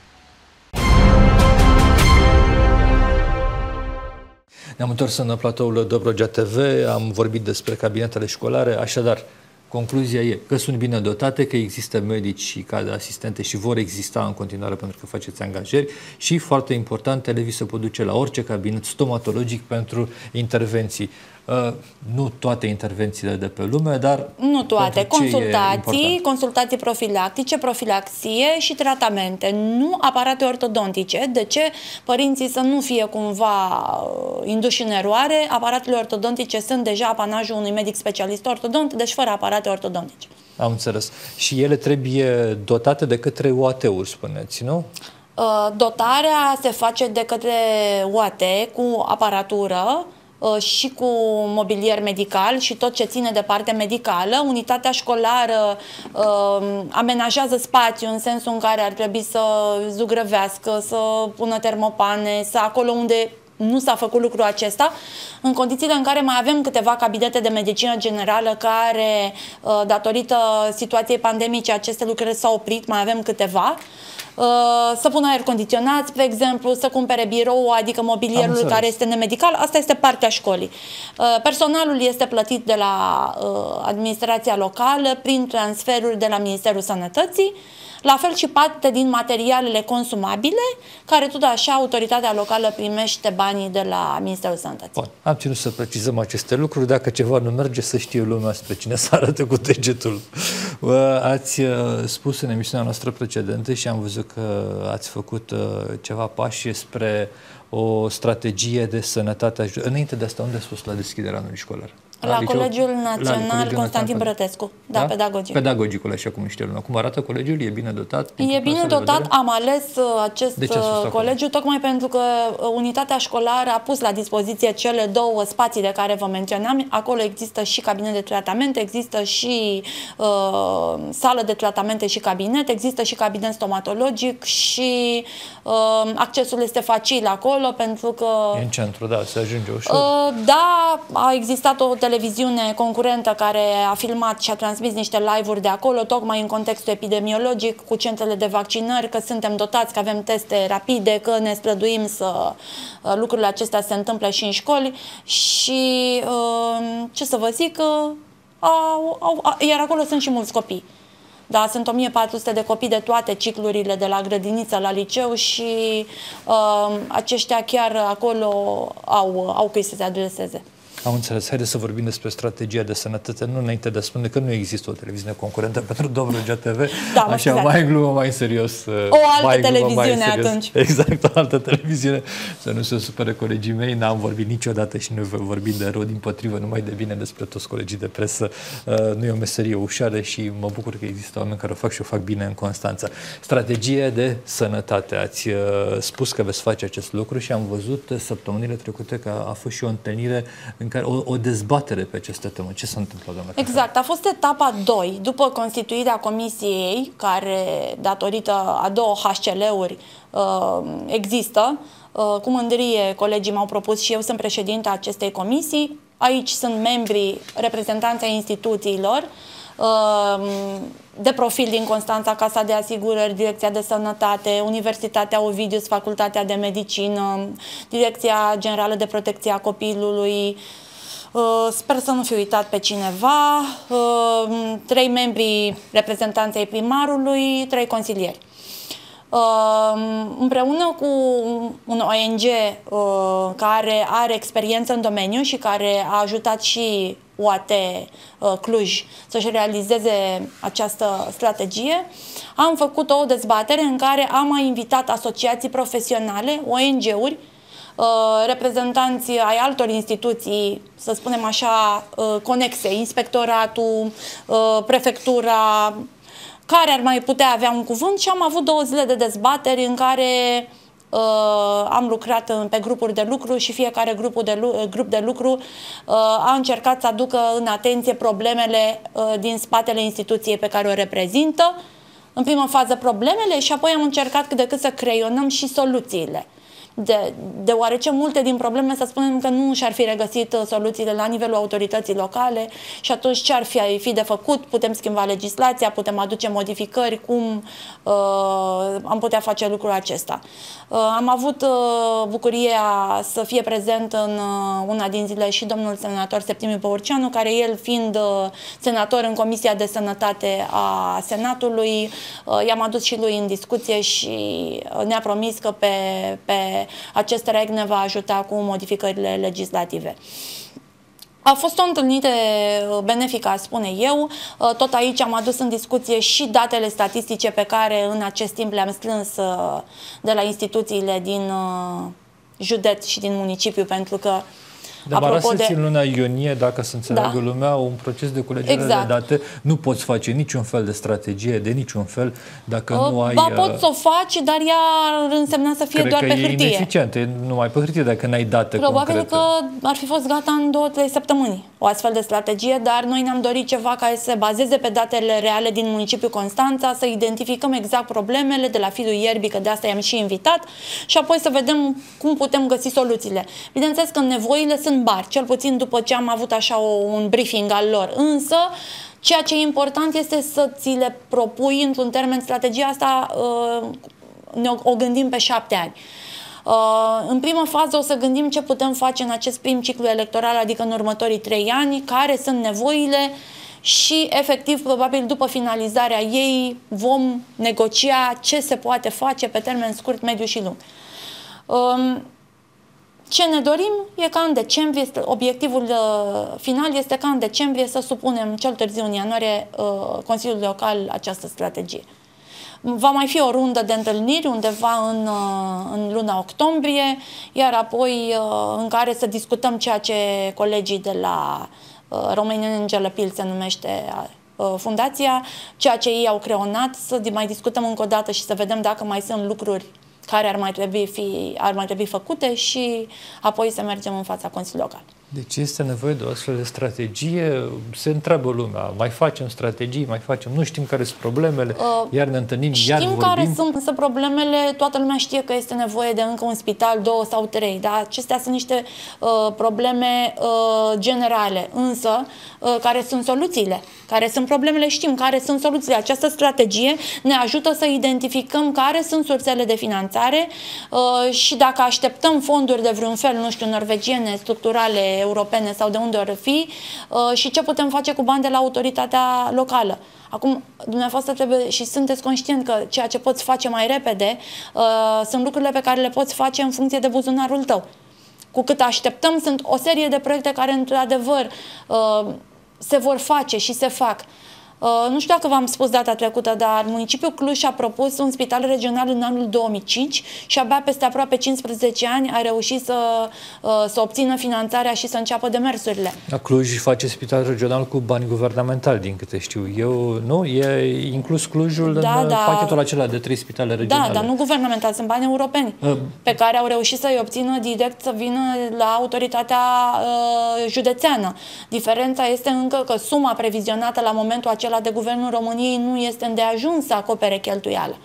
Ne-am întors în platoul Dobrogea TV, am vorbit despre cabinetele școlare, așadar, concluzia e că sunt bine dotate, că există medici și cadre asistente și vor exista în continuare pentru că faceți angajări și, foarte important, elevii se pot duce la orice cabinet stomatologic pentru intervenții. Uh, nu toate intervențiile de pe lume, dar... Nu toate. Consultații, consultații profilactice, profilaxie și tratamente. Nu aparate ortodontice. De ce părinții să nu fie cumva uh, induși în eroare? Aparatele ortodontice sunt deja apanajul unui medic specialist ortodont, deci fără aparate ortodontice. Am înțeles. Și ele trebuie dotate de către UAT-uri, spuneți, nu? Uh, dotarea se face de către UAT cu aparatură, Uh, și cu mobilier medical și tot ce ține de parte medicală. Unitatea școlară uh, amenajează spațiu în sensul în care ar trebui să zugrăvească, să pună termopane, să acolo unde nu s-a făcut lucrul acesta, în condițiile în care mai avem câteva cabinete de medicină generală care, uh, datorită situației pandemice, aceste lucruri s-au oprit, mai avem câteva. Să pună aer condiționat, spre exemplu, să cumpere birou, adică mobilierul care este nemedical. Asta este partea școlii. Personalul este plătit de la administrația locală prin transferuri de la Ministerul Sănătății. La fel și parte din materialele consumabile, care tot așa autoritatea locală primește banii de la Ministerul Sănătății. Bun, am ținut să precizăm aceste lucruri. Dacă ceva nu merge, să știe lumea spre cine să arate cu degetul. Ați uh, spus în emisiunea noastră precedentă și am văzut că ați făcut uh, ceva pași spre o strategie de sănătate. Înainte de asta, unde ați fost la deschiderea anului școlar? La, la Colegiul Național la Colegiul Constantin Național. Brătescu, da, da, pedagogic. Pedagogicul, așa cum știe lumea. Cum arată colegiul? E bine dotat? E bine dotat. Am ales uh, acest uh, colegiu tocmai pentru că uh, unitatea școlară a pus la dispoziție cele două spații de care vă menționam. Acolo există și cabinet de tratament, există și uh, sală de tratamente și cabinet, există și cabinet stomatologic și uh, accesul este facil acolo pentru că... E în centru, da, se ajunge ușor. Uh, da, a existat o televiziune concurentă care a filmat și a transmis niște live-uri de acolo, tocmai în contextul epidemiologic, cu centrele de vaccinări, că suntem dotați, că avem teste rapide, că ne străduim să uh, lucrurile acestea se întâmple și în școli și uh, ce să vă zic, au, au, iar acolo sunt și mulți copii. Da, sunt 1400 de copii de toate ciclurile, de la grădiniță la liceu și uh, aceștia chiar acolo au, au căi să se adreseze. Am înțeles. Haideți să vorbim despre strategia de sănătate, nu înainte de a spune că nu există o televiziune concurentă pentru Dobrogea TV. Da, Așa, exact. mai glumă, mai serios. O altă mai televiziune mai serios. atunci. Exact, o altă televiziune. Să nu se supere colegii mei, n-am vorbit niciodată și nu voi vorbi de rău, din potrivă, numai de bine despre toți colegii de presă. Uh, nu e o meserie ușoară și mă bucur că există oameni care o fac și o fac bine în Constanța. Strategie de sănătate. Ați uh, spus că veți face acest lucru și am văzut săptămânile trecute că a fost și o întâlnire în care o, o dezbatere pe aceste temă. Ce s-a întâmplat, doamna Exact. A fost etapa 2, după constituirea comisiei, care, datorită a două HCL-uri, uh, există. Uh, cu mândrie, colegii m-au propus și eu sunt președinta acestei comisii. Aici sunt membrii, reprezentanții instituțiilor, uh, de profil din Constanța, Casa de Asigurări, Direcția de Sănătate, Universitatea Ovidius, Facultatea de Medicină, Direcția Generală de Protecție a Copilului, Uh, sper să nu fi uitat pe cineva. Uh, trei membri reprezentanței primarului, trei consilieri. Uh, împreună cu un ONG care are experiență în domeniu și care a ajutat și UAT Cluj să-și realizeze această strategie, am făcut o dezbatere în care am mai invitat asociații profesionale, ONG-uri, Uh, reprezentanți ai altor instituții, să spunem așa, uh, conexe, inspectoratul, uh, prefectura, care ar mai putea avea un cuvânt și am avut două zile de dezbateri în care uh, am lucrat pe grupuri de lucru și fiecare grupul de, grup de lucru uh, a încercat să aducă în atenție problemele uh, din spatele instituției pe care o reprezintă. În prima fază problemele și apoi am încercat cât de cât să creionăm și soluțiile de, deoarece multe din probleme să spunem că nu și-ar fi regăsit uh, soluțiile la nivelul autorității locale și atunci ce ar fi, fi de făcut? Putem schimba legislația, putem aduce modificări, cum uh, am putea face lucrul acesta. Uh, am avut uh, bucuria să fie prezent în uh, una din zile și domnul senator Septimiu Păurceanu, care el fiind uh, senator în Comisia de Sănătate a Senatului, uh, i-am adus și lui în discuție și uh, ne-a promis că pe, pe acest reg ne va ajuta cu modificările legislative. A fost o întâlnire uh, benefică, spune eu. Uh, tot aici am adus în discuție și datele statistice pe care în acest timp le-am strâns uh, de la instituțiile din județ și din municipiu, pentru că Apropo de... în luna iunie, dacă să înțeleagă da. lumea, un proces de culegere exact. de date, nu poți face niciun fel de strategie, de niciun fel, dacă uh, nu ai... Ba, poți uh, să o faci, dar ea ar însemna să fie doar pe hârtie. e ineficient, e numai pe hârtie dacă n-ai date Probabil concrete. că ar fi fost gata în două, trei săptămâni o astfel de strategie, dar noi ne-am dorit ceva care să se bazeze pe datele reale din municipiul Constanța, să identificăm exact problemele de la filul ierbii, că de asta i-am și invitat, și apoi să vedem cum putem găsi soluțiile. Bineînțeles că nevoile sunt bar, cel puțin după ce am avut așa o, un briefing al lor. Însă, ceea ce e important este să ți le propui într-un termen strategia asta uh, ne o gândim pe șapte ani. Uh, în primă fază o să gândim ce putem face în acest prim ciclu electoral, adică în următorii trei ani, care sunt nevoile și efectiv probabil după finalizarea ei vom negocia ce se poate face pe termen scurt, mediu și lung. Um, ce ne dorim e ca în decembrie, obiectivul uh, final este ca în decembrie să supunem cel târziu în ianuarie uh, Consiliul Local această strategie. Va mai fi o rundă de întâlniri undeva în, uh, în luna octombrie, iar apoi în care să discutăm ceea ce colegii de la Romanian Angel Appeal se numește fundația, ceea ce ei au creonat, să mai discutăm încă o dată și să vedem dacă mai sunt lucruri care ar mai trebui, fi, ar mai trebui făcute și apoi să mergem în fața Consiliului Local. Deci este nevoie de o astfel de strategie? Se întreabă lumea, mai facem strategii, mai facem, nu știm care sunt problemele, uh, iar ne întâlnim, știm iar vorbim. care sunt însă problemele, toată lumea știe că este nevoie de încă un spital, două sau trei, dar acestea sunt niște uh, probleme uh, generale, însă uh, care sunt soluțiile, care sunt problemele, știm care sunt soluțiile. Această strategie ne ajută să identificăm care sunt sursele de finanțare uh, și dacă așteptăm fonduri de vreun fel, nu știu, norvegiene, structurale, europene sau de unde ori fi uh, și ce putem face cu bani de la autoritatea locală. Acum, dumneavoastră trebuie și sunteți conștient că ceea ce poți face mai repede uh, sunt lucrurile pe care le poți face în funcție de buzunarul tău. Cu cât așteptăm, sunt o serie de proiecte care, într-adevăr, uh, se vor face și se fac. Uh, nu știu dacă v-am spus data trecută, dar municipiul Cluj a propus un spital regional în anul 2005 și abia peste aproape 15 ani a reușit să, uh, să obțină finanțarea și să înceapă demersurile. La Cluj face spital regional cu bani guvernamentali, din câte știu eu, nu? E inclus Clujul da, în da, pachetul acela de trei spitale da, regionale. Da, dar nu guvernamental, sunt bani europeni uh. pe care au reușit să-i obțină direct să vină la autoritatea uh, județeană. Diferența este încă că suma previzionată la momentul acela acela de Guvernul României nu este îndeajuns să acopere cheltuiala.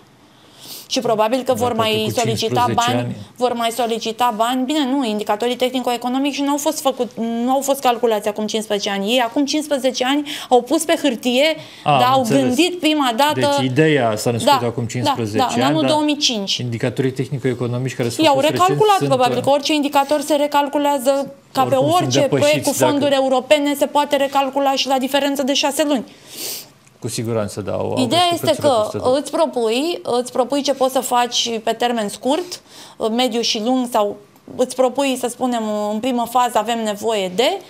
Și probabil că vor mai solicita bani, ani. vor mai solicita bani. Bine, nu, indicatorii tehnico-economici nu au fost făcut, nu au fost calculați acum 15 ani. Ei acum 15 ani au pus pe hârtie, A, dar au înțeles. gândit prima dată. Deci ideea s-a născut da, acum 15 da, da, ani. în anul 2005. Indicatorii tehnico-economici care sunt I-au recalculat, probabil că orice indicator se recalculează ca pe orice proiect cu fonduri dacă... europene se poate recalcula și la diferență de șase luni. Cu siguranță, da. Au Ideea este că îți propui, îți propui ce poți să faci pe termen scurt, mediu și lung sau îți propui, să spunem, în primă fază avem nevoie de,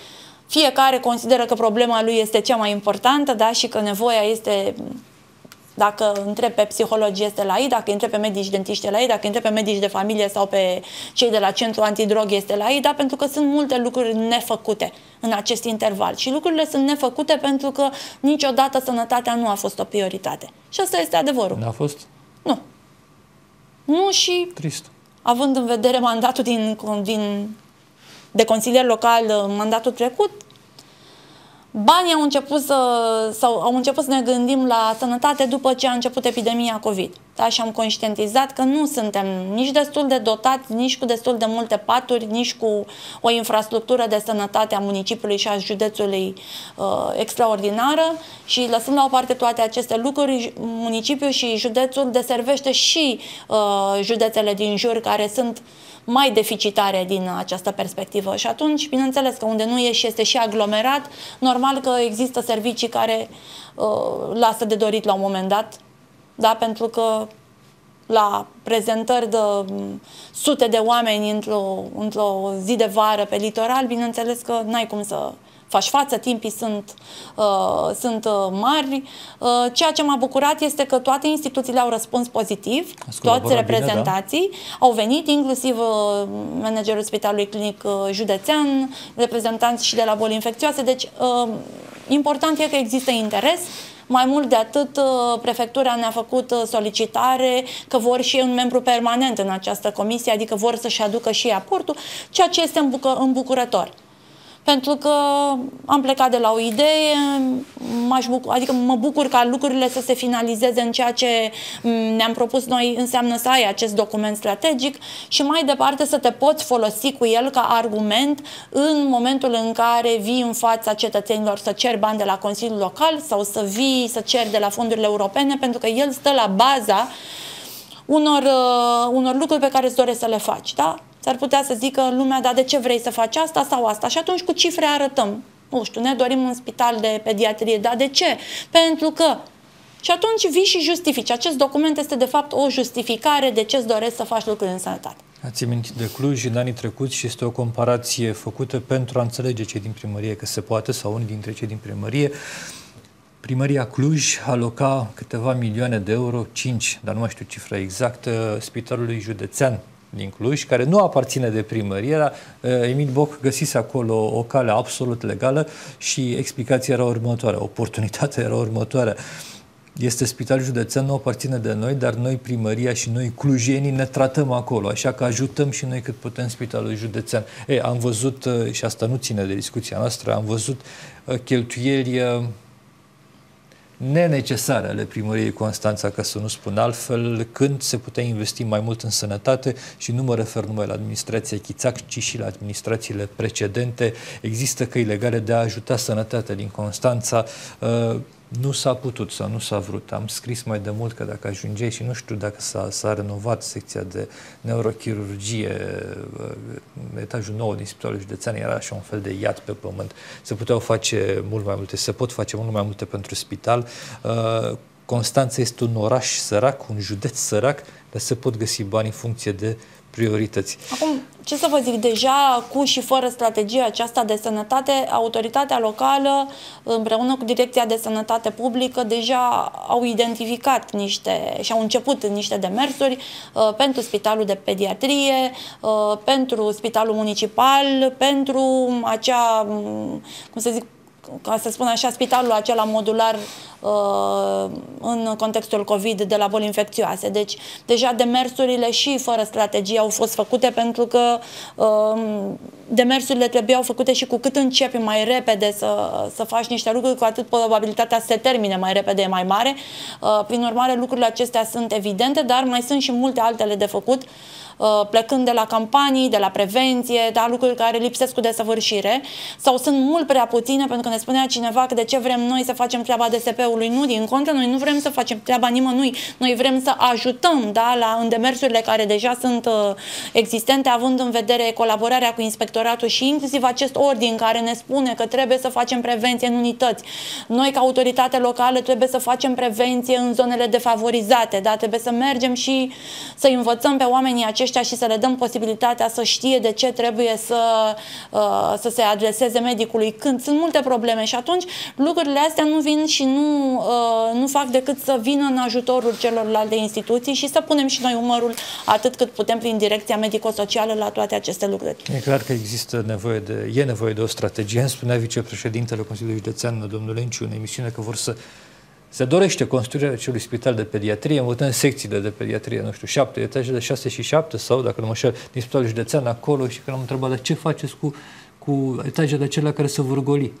fiecare consideră că problema lui este cea mai importantă, da, și că nevoia este dacă întreb pe psihologi este la ei, dacă întreb pe medici dentiști la ei, dacă întreb pe medici de familie sau pe cei de la centru antidrog este la ei, da, pentru că sunt multe lucruri nefăcute în acest interval. Și lucrurile sunt nefăcute pentru că niciodată sănătatea nu a fost o prioritate. Și asta este adevărul. Nu a fost? Nu. Nu și... Trist. Având în vedere mandatul din, din, de consilier local, mandatul trecut, Banii au început să, sau au început să ne gândim la sănătate după ce a început epidemia COVID. Da? Și am conștientizat că nu suntem nici destul de dotați, nici cu destul de multe paturi, nici cu o infrastructură de sănătate a municipiului și a județului uh, extraordinară și lăsând la o parte toate aceste lucruri, municipiul și județul deservește și uh, județele din jur care sunt mai deficitare din această perspectivă. Și atunci, bineînțeles că unde nu e și este și aglomerat, normal că există servicii care uh, lasă de dorit la un moment dat, da? pentru că la prezentări de mm, sute de oameni într-o, într-o zi de vară pe litoral, bineînțeles că n-ai cum să faci față, timpii sunt, uh, sunt uh, mari. Uh, ceea ce m-a bucurat este că toate instituțiile au răspuns pozitiv, toți reprezentații bine, da? au venit, inclusiv uh, managerul Spitalului Clinic uh, Județean, reprezentanți și de la boli infecțioase, deci uh, important e că există interes, mai mult de atât, uh, prefectura ne-a făcut uh, solicitare că vor și un membru permanent în această comisie, adică vor să-și aducă și aportul, ceea ce este îmbucurător pentru că am plecat de la o idee, m-aș bucur, adică mă bucur ca lucrurile să se finalizeze în ceea ce ne-am propus noi, înseamnă să ai acest document strategic și mai departe să te poți folosi cu el ca argument în momentul în care vii în fața cetățenilor să ceri bani de la Consiliul Local sau să vii să ceri de la fondurile europene, pentru că el stă la baza unor, uh, unor lucruri pe care îți dorești să le faci, da? S-ar putea să zică lumea, dar de ce vrei să faci asta sau asta? Și atunci cu cifre arătăm. Nu știu, ne dorim un spital de pediatrie, dar de ce? Pentru că și atunci vii și justifici. Acest document este de fapt o justificare de ce îți doresc să faci lucruri în sănătate. Ați mintit de Cluj în anii trecuți și este o comparație făcută pentru a înțelege cei din primărie că se poate sau unii dintre cei din primărie. Primăria Cluj aloca câteva milioane de euro, 5, dar nu mai știu cifra exactă, Spitalului Județean din Cluj, care nu aparține de primărie, dar uh, Emil Boc găsise acolo o cale absolut legală și explicația era următoarea, oportunitatea era următoarea. Este spital județean, nu aparține de noi, dar noi, primăria și noi, clujenii, ne tratăm acolo, așa că ajutăm și noi cât putem spitalul județean. E, am văzut, uh, și asta nu ține de discuția noastră, am văzut uh, cheltuieli nenecesare ale primăriei Constanța, ca să nu spun altfel, când se putea investi mai mult în sănătate și nu mă refer numai la administrația Chițac, ci și la administrațiile precedente. Există căi legale de a ajuta sănătatea din Constanța. Uh, nu s-a putut sau nu s-a vrut. Am scris mai de mult că dacă ajungeai și nu știu dacă s-a, s-a renovat secția de neurochirurgie, uh, etajul nou din Spitalul Județean era așa un fel de iad pe pământ. Se puteau face mult mai multe, se pot face mult mai multe pentru spital. Uh, Constanța este un oraș sărac, un județ sărac, dar se pot găsi bani în funcție de priorități. Acum, ce să vă zic, deja cu și fără strategia aceasta de sănătate, autoritatea locală împreună cu Direcția de Sănătate Publică deja au identificat niște și au început niște demersuri uh, pentru Spitalul de Pediatrie, uh, pentru Spitalul Municipal, pentru acea, mm, cum să zic, ca să spun așa, spitalul acela modular uh, în contextul COVID de la boli infecțioase. Deci, deja demersurile și fără strategie au fost făcute pentru că uh, demersurile trebuiau făcute și cu cât începi mai repede să, să faci niște lucruri, cu atât probabilitatea să se termine mai repede e mai mare. Uh, prin urmare, lucrurile acestea sunt evidente, dar mai sunt și multe altele de făcut. Uh, Uh, plecând de la campanii, de la prevenție, da, lucruri care lipsesc cu desăvârșire sau sunt mult prea puține, pentru că ne spunea cineva că de ce vrem noi să facem treaba DSP-ului. Nu, din contră, noi nu vrem să facem treaba nimănui. Noi vrem să ajutăm da, la îndemersurile care deja sunt uh, existente, având în vedere colaborarea cu inspectoratul și inclusiv acest ordin care ne spune că trebuie să facem prevenție în unități. Noi, ca autoritate locală, trebuie să facem prevenție în zonele defavorizate, da? trebuie să mergem și să învățăm pe oamenii aceștia aceștia și să le dăm posibilitatea să știe de ce trebuie să, uh, să se adreseze medicului când sunt multe probleme și atunci lucrurile astea nu vin și nu, uh, nu fac decât să vină în ajutorul celorlalte instituții și să punem și noi umărul atât cât putem prin direcția medico-socială la toate aceste lucruri. E clar că există nevoie de, e nevoie de o strategie. Îmi spunea vicepreședintele Consiliului Județean, domnul Enciu, în emisiune că vor să se dorește construirea acelui spital de pediatrie, învățăm secțiile de pediatrie, nu știu, șapte etaje de șase și șapte sau, dacă nu mă șer, din spitalul județean acolo și când am întrebat, dar ce faceți cu, cu etajele acelea care se vor goli?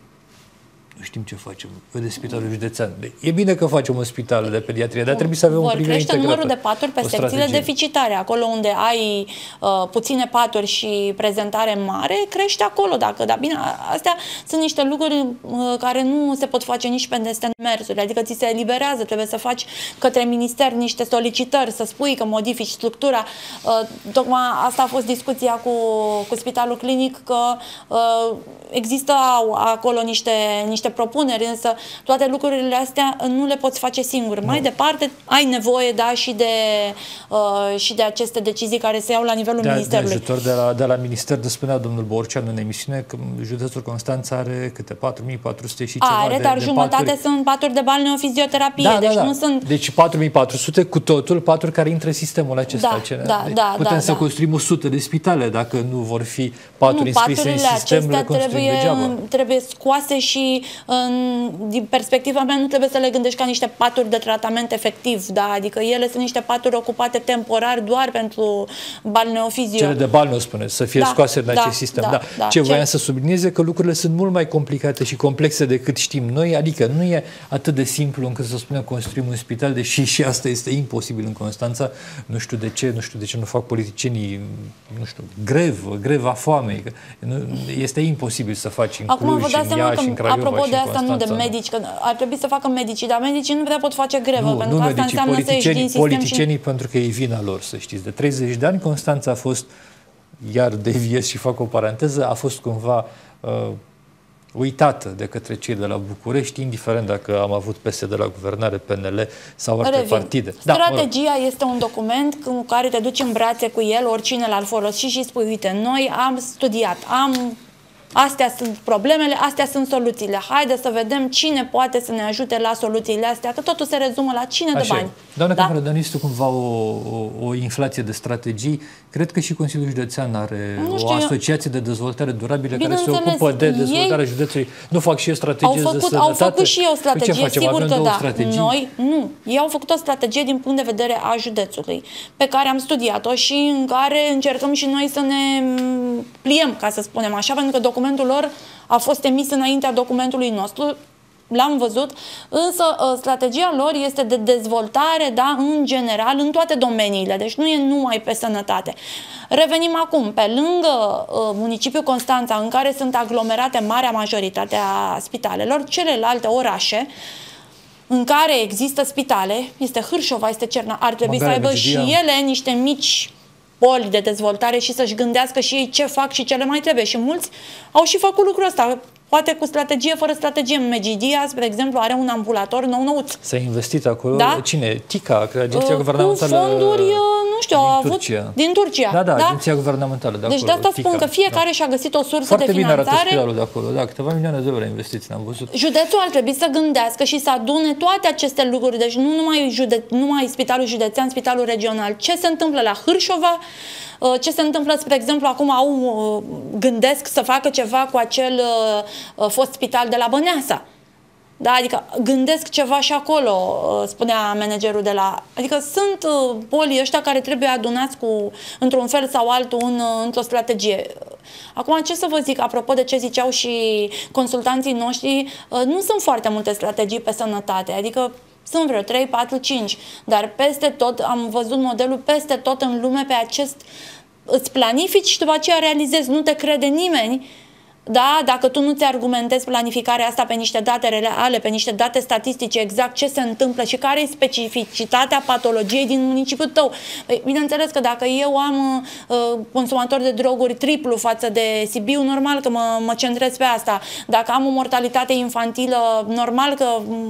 Nu știm ce facem. Vede spitalul județean. E bine că facem un spital de pediatrie, dar trebuie să avem Vor un privire crește integrată. numărul de paturi pe secțiile deficitare. Acolo unde ai uh, puține paturi și prezentare mare, crește acolo. Dacă, dar bine, astea sunt niște lucruri uh, care nu se pot face nici pe mersuri. Adică ți se eliberează, trebuie să faci către minister niște solicitări, să spui că modifici structura. Uh, tocmai asta a fost discuția cu, cu spitalul clinic, că uh, există acolo niște, niște niște propuneri, însă toate lucrurile astea nu le poți face singur. Nu. Mai departe, ai nevoie, da, și de, uh, și de aceste decizii care se iau la nivelul de, Ministerului. De ajutor de la, de la Minister, de spunea domnul Borcean în emisiune că județul Constanța are câte 4400 și ceva are, de, dar de jumătate paturi. sunt paturi de balneofizioterapie, da, deci da, da. nu sunt... Deci 4400 cu totul, paturi care intră în sistemul acesta. Da, da, deci da, putem da, să da. construim 100 de spitale dacă nu vor fi paturi nu, înscrise în sistem, le trebuie, degeaba. trebuie scoase și în, din perspectiva mea nu trebuie să le gândești ca niște paturi de tratament efectiv, da? adică ele sunt niște paturi ocupate temporar doar pentru balneofizio. Cele de balneo, spune, să fie da, scoase din da, acest sistem. Da, da. da. Ce voiam Ce... să sublinieze că lucrurile sunt mult mai complicate și complexe decât știm noi, adică nu e atât de simplu încât să spunem construim un spital, deși și asta este imposibil în Constanța. Nu știu de ce, nu știu de ce nu fac politicienii, nu știu, grevă, greva foamei. Este imposibil să faci în Acum Cluj, vă dați în seama Iași, că, în Craiova apropo apropo de asta, nu de medici, că ar trebui să facă medicii, dar medicii nu prea pot face grevă, nu, pentru nu că asta medicii, înseamnă să ieși din sistem Politicienii, și... pentru că e vina lor, să știți. De 30 de ani, Constanța a fost, iar deviez și fac o paranteză, a fost cumva uh, uitată de către cei de la București, indiferent dacă am avut PSD de la guvernare, PNL sau alte Revin. partide. Da, Strategia da, este un document cu care te duci în brațe cu el, oricine l-ar folosi și spui, uite, noi am studiat, am Astea sunt problemele, astea sunt soluțiile. Haide să vedem cine poate să ne ajute la soluțiile astea, că totul se rezumă la cine Așa de bani. Doamna da? Cameră, dar nu este cumva o, o, o inflație de strategii? Cred că și Consiliul Județean are nu știu, o asociație de dezvoltare durabilă care se ocupă de dezvoltarea ei județului. Nu fac și eu strategie au făcut, de sănătate? Au făcut și eu strategie, ce facem? sigur Avem că da. Strategii? Noi, nu. Ei au făcut o strategie din punct de vedere a județului, pe care am studiat-o și în care încercăm și noi să ne pliem, ca să spunem așa, pentru că documentul lor a fost emis înaintea documentului nostru, l-am văzut, însă ă, strategia lor este de dezvoltare, da, în general, în toate domeniile, deci nu e numai pe sănătate. Revenim acum, pe lângă uh, municipiul Constanța, în care sunt aglomerate marea majoritate a spitalelor, celelalte orașe, în care există spitale, este Hârșova, este Cerna, ar trebui Măgare, să aibă și ele niște mici poli de dezvoltare și să-și gândească și ei ce fac și ce le mai trebuie. Și mulți au și făcut lucrul ăsta. Poate cu strategie, fără strategie. Megidia, spre exemplu, are un ambulator nou-nouț. S-a investit acolo. Da? Cine? TICA, Agenția uh, Guvernamentală. Cu fonduri, uh, nu știu, din avut Turcia. din Turcia. Da, da, da, Agenția Guvernamentală de Deci de asta spun că fiecare da. și-a găsit o sursă Foarte de finanțare. Foarte bine arată de acolo, da, câteva milioane de euro investiți, am văzut. Județul ar trebui să gândească și să adune toate aceste lucruri, deci nu numai, jude, numai spitalul județean, spitalul regional. Ce se întâmplă la Hârșova, Uh, ce se întâmplă, spre exemplu, acum au, uh, gândesc să facă ceva cu acel uh, fost spital de la Băneasa. Da, adică gândesc ceva și acolo, spunea managerul de la... Adică sunt bolii ăștia care trebuie adunați cu, într-un fel sau altul în, într-o strategie. Acum, ce să vă zic, apropo de ce ziceau și consultanții noștri, nu sunt foarte multe strategii pe sănătate. Adică sunt vreo 3, 4, 5, dar peste tot, am văzut modelul peste tot în lume pe acest, îți planifici și după aceea realizezi, nu te crede nimeni da, dacă tu nu-ți argumentezi planificarea asta pe niște date reale, pe niște date statistice, exact ce se întâmplă și care e specificitatea patologiei din municipiul tău. Păi, bineînțeles că dacă eu am uh, consumator de droguri triplu față de Sibiu, normal că mă, mă centrez pe asta. Dacă am o mortalitate infantilă, normal că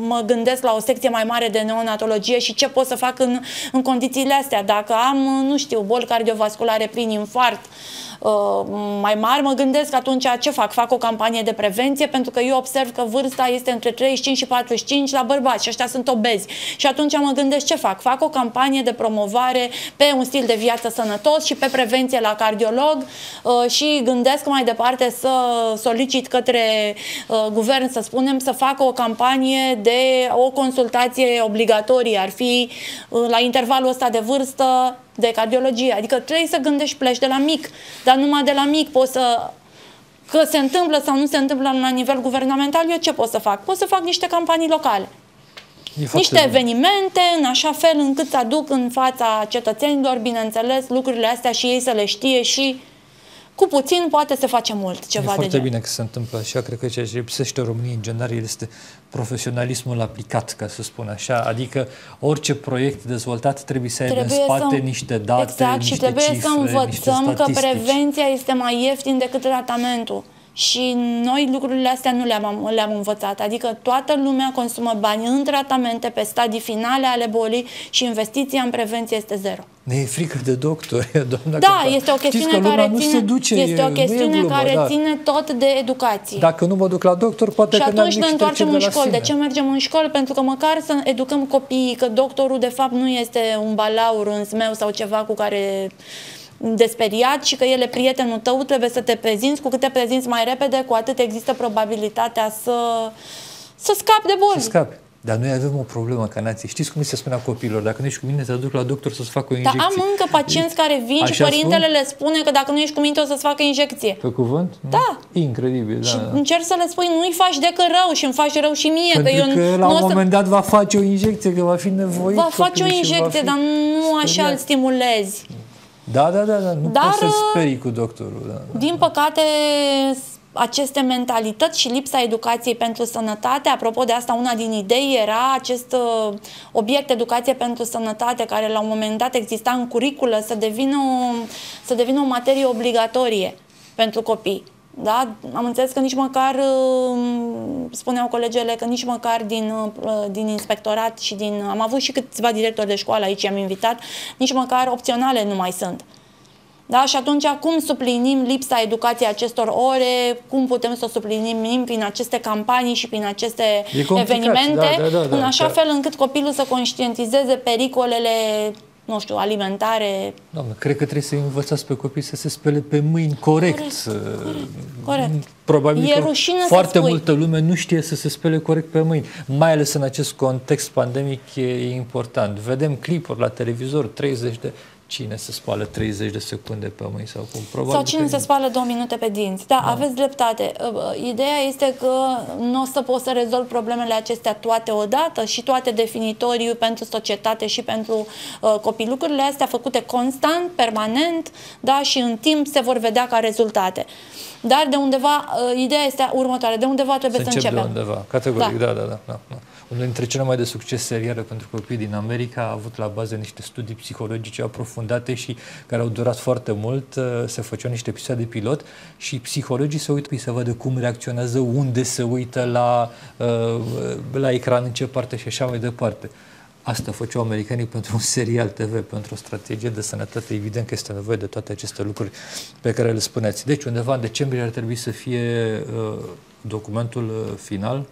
mă gândesc la o secție mai mare de neonatologie și ce pot să fac în, în condițiile astea. Dacă am, nu știu, boli cardiovasculare prin infart, Uh, mai mari, mă gândesc atunci ce fac? Fac o campanie de prevenție pentru că eu observ că vârsta este între 35 și 45 la bărbați și ăștia sunt obezi. Și atunci mă gândesc ce fac? Fac o campanie de promovare pe un stil de viață sănătos și pe prevenție la cardiolog uh, și gândesc mai departe să solicit către uh, guvern, să spunem, să facă o campanie de o consultație obligatorie. Ar fi la intervalul ăsta de vârstă de cardiologie. Adică trebuie să gândești, pleci de la mic, dar numai de la mic poți să că se întâmplă sau nu se întâmplă la nivel guvernamental, eu ce pot să fac? Pot să fac niște campanii locale. Niște evenimente, în așa fel încât să aduc în fața cetățenilor, bineînțeles, lucrurile astea și ei să le știe și cu puțin poate se face mult ceva e foarte de bine că se întâmplă așa. Cred că ceea ce lipsește România în general este profesionalismul aplicat, ca să spun așa. Adică orice proiect dezvoltat trebuie să aibă în spate să, niște date, exact, niște și trebuie cifre, să învățăm că prevenția este mai ieftin decât tratamentul. Și noi lucrurile astea nu le-am, le-am învățat. Adică toată lumea consumă bani în tratamente pe stadii finale ale bolii și investiția în prevenție este zero. Ne e frică de doctori, doamna Da, Căpa. este o chestiune care ține, se duce, este o chestiune glumă, care da. ține tot de educație. Dacă nu mă duc la doctor, poate și că atunci ne întoarcem în școală. De ce mergem în școală? Pentru că măcar să educăm copiii că doctorul de fapt nu este un balaur, un smeu sau ceva cu care desperiat și că el e prietenul tău, trebuie să te prezinți, cu cât te prezinți mai repede, cu atât există probabilitatea să, să scapi de boli. Să scapi. Dar noi avem o problemă ca nație. Știți cum se spunea copiilor? Dacă nu ești cu mine, te duc la doctor să-ți facă o injecție. Dar am încă pacienți care vin Așa și părintele spun? le spune că dacă nu ești cu mine, o să-ți facă injecție. Pe cuvânt? Da. Incredibil, da. Și încerc să le spui, nu-i faci decât rău și îmi faci rău și mie. Pentru că, eu că la un moment dat va face o injecție, că va fi nevoit. Va face o injecție, dar nu așa îl stimulezi. Da, da, da, da. nu dar, poți să sperii cu doctorul. Da, din păcate, aceste mentalități și lipsa educației pentru sănătate. Apropo de asta, una din idei era acest uh, obiect educație pentru sănătate, care la un moment dat exista în curiculă, să devină o, să devină o materie obligatorie pentru copii. Da? Am înțeles că nici măcar, uh, spuneau colegele, că nici măcar din, uh, din inspectorat și din... Am avut și câțiva directori de școală aici, am invitat, nici măcar opționale nu mai sunt. Da? Și atunci cum suplinim lipsa educației acestor ore, cum putem să o suplinim prin aceste campanii și prin aceste evenimente, da, da, da, în așa da. fel încât copilul să conștientizeze pericolele nu știu, alimentare. Doamne, cred că trebuie să învățați pe copii să se spele pe mâini corect. Corect, corect. corect. Probabil e că foarte multă lume nu știe să se spele corect pe mâini. Mai ales în acest context pandemic e important. Vedem clipuri la televizor, 30 de cine se spală 30 de secunde pe mâini sau cum. Probabil sau cine se spală două minute pe dinți. Da, da, aveți dreptate. Uh, ideea este că nu o să poți să rezolvi problemele acestea toate odată și toate definitoriu pentru societate și pentru uh, copii. Lucrurile astea făcute constant, permanent, da, și în timp se vor vedea ca rezultate. Dar de undeva, uh, ideea este următoare, de undeva trebuie să, să începem. de undeva, categoric, da, da, da. da, da. Unul dintre cele mai de succes seriale pentru copii din America a avut la bază niște studii psihologice aprofundate și care au durat foarte mult. Uh, se făceau niște episoade pilot și psihologii se uită să vadă cum reacționează, unde se uită la, uh, la ecran, în ce parte și așa mai departe. Asta făceau americanii pentru un serial TV, pentru o strategie de sănătate. Evident că este nevoie de toate aceste lucruri pe care le spuneați. Deci, undeva în decembrie ar trebui să fie uh, documentul uh, final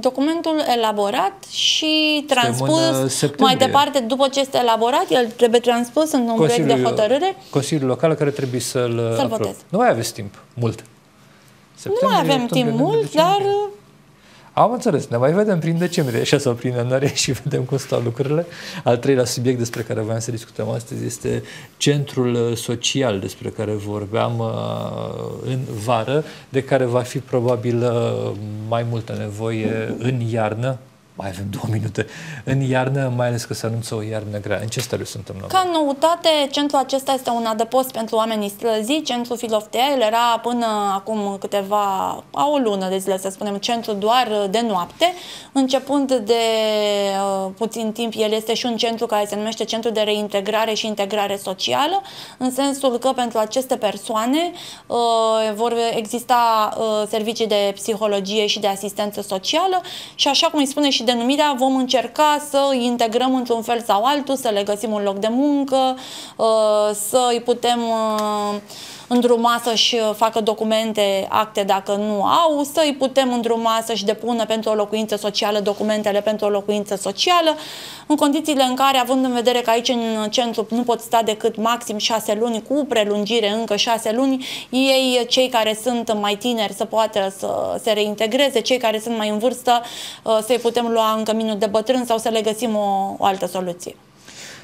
documentul elaborat și transpus mai departe, după ce este elaborat, el trebuie transpus în un proiect de hotărâre. Consiliul Local care trebuie să-l să voteze. Nu mai aveți timp mult. Septembrie, nu mai avem timp mult, dar am înțeles, ne mai vedem prin decembrie, așa sau prin ianuarie și vedem cum stau lucrurile. Al treilea subiect despre care voiam să discutăm astăzi este centrul uh, social despre care vorbeam uh, în vară, de care va fi probabil uh, mai multă nevoie în iarnă, mai avem două minute, în iarnă, mai ales că se anunță o iarnă grea. În ce stare suntem noi? Ca noutate, centrul acesta este un adăpost pentru oamenii străzi, centrul Filoftea, el era până acum câteva, a o lună de zile, să spunem, centru doar de noapte. Începând de uh, puțin timp, el este și un centru care se numește Centru de Reintegrare și Integrare Socială, în sensul că pentru aceste persoane uh, vor exista uh, servicii de psihologie și de asistență socială și așa cum îi spune și denumirea vom încerca să îi integrăm într-un fel sau altul, să le găsim un loc de muncă, uh, să îi putem uh, îndruma să-și facă documente, acte dacă nu au, să îi putem îndruma să-și depună pentru o locuință socială documentele pentru o locuință socială, în condițiile în care, având în vedere că aici în centru nu pot sta decât maxim șase luni, cu prelungire încă șase luni, ei, cei care sunt mai tineri, să poată să se reintegreze, cei care sunt mai în vârstă, uh, să-i putem lua în căminul de bătrân sau să le găsim o, o altă soluție.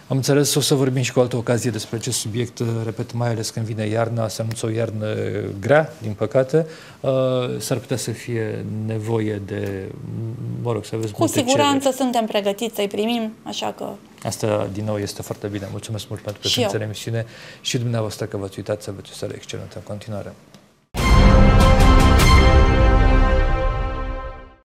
Am înțeles, o să vorbim și cu altă ocazie despre acest subiect, uh, repet, mai ales când vine iarna, să nu o iarnă grea, din păcate, uh, s-ar putea să fie nevoie de, mă rog, să aveți Cu siguranță cereri. suntem pregătiți să-i primim, așa că... Asta, din nou, este foarte bine. Mulțumesc mult pentru prezența în emisiune și dumneavoastră că v-ați uitat să aveți o seară excelentă în continuare.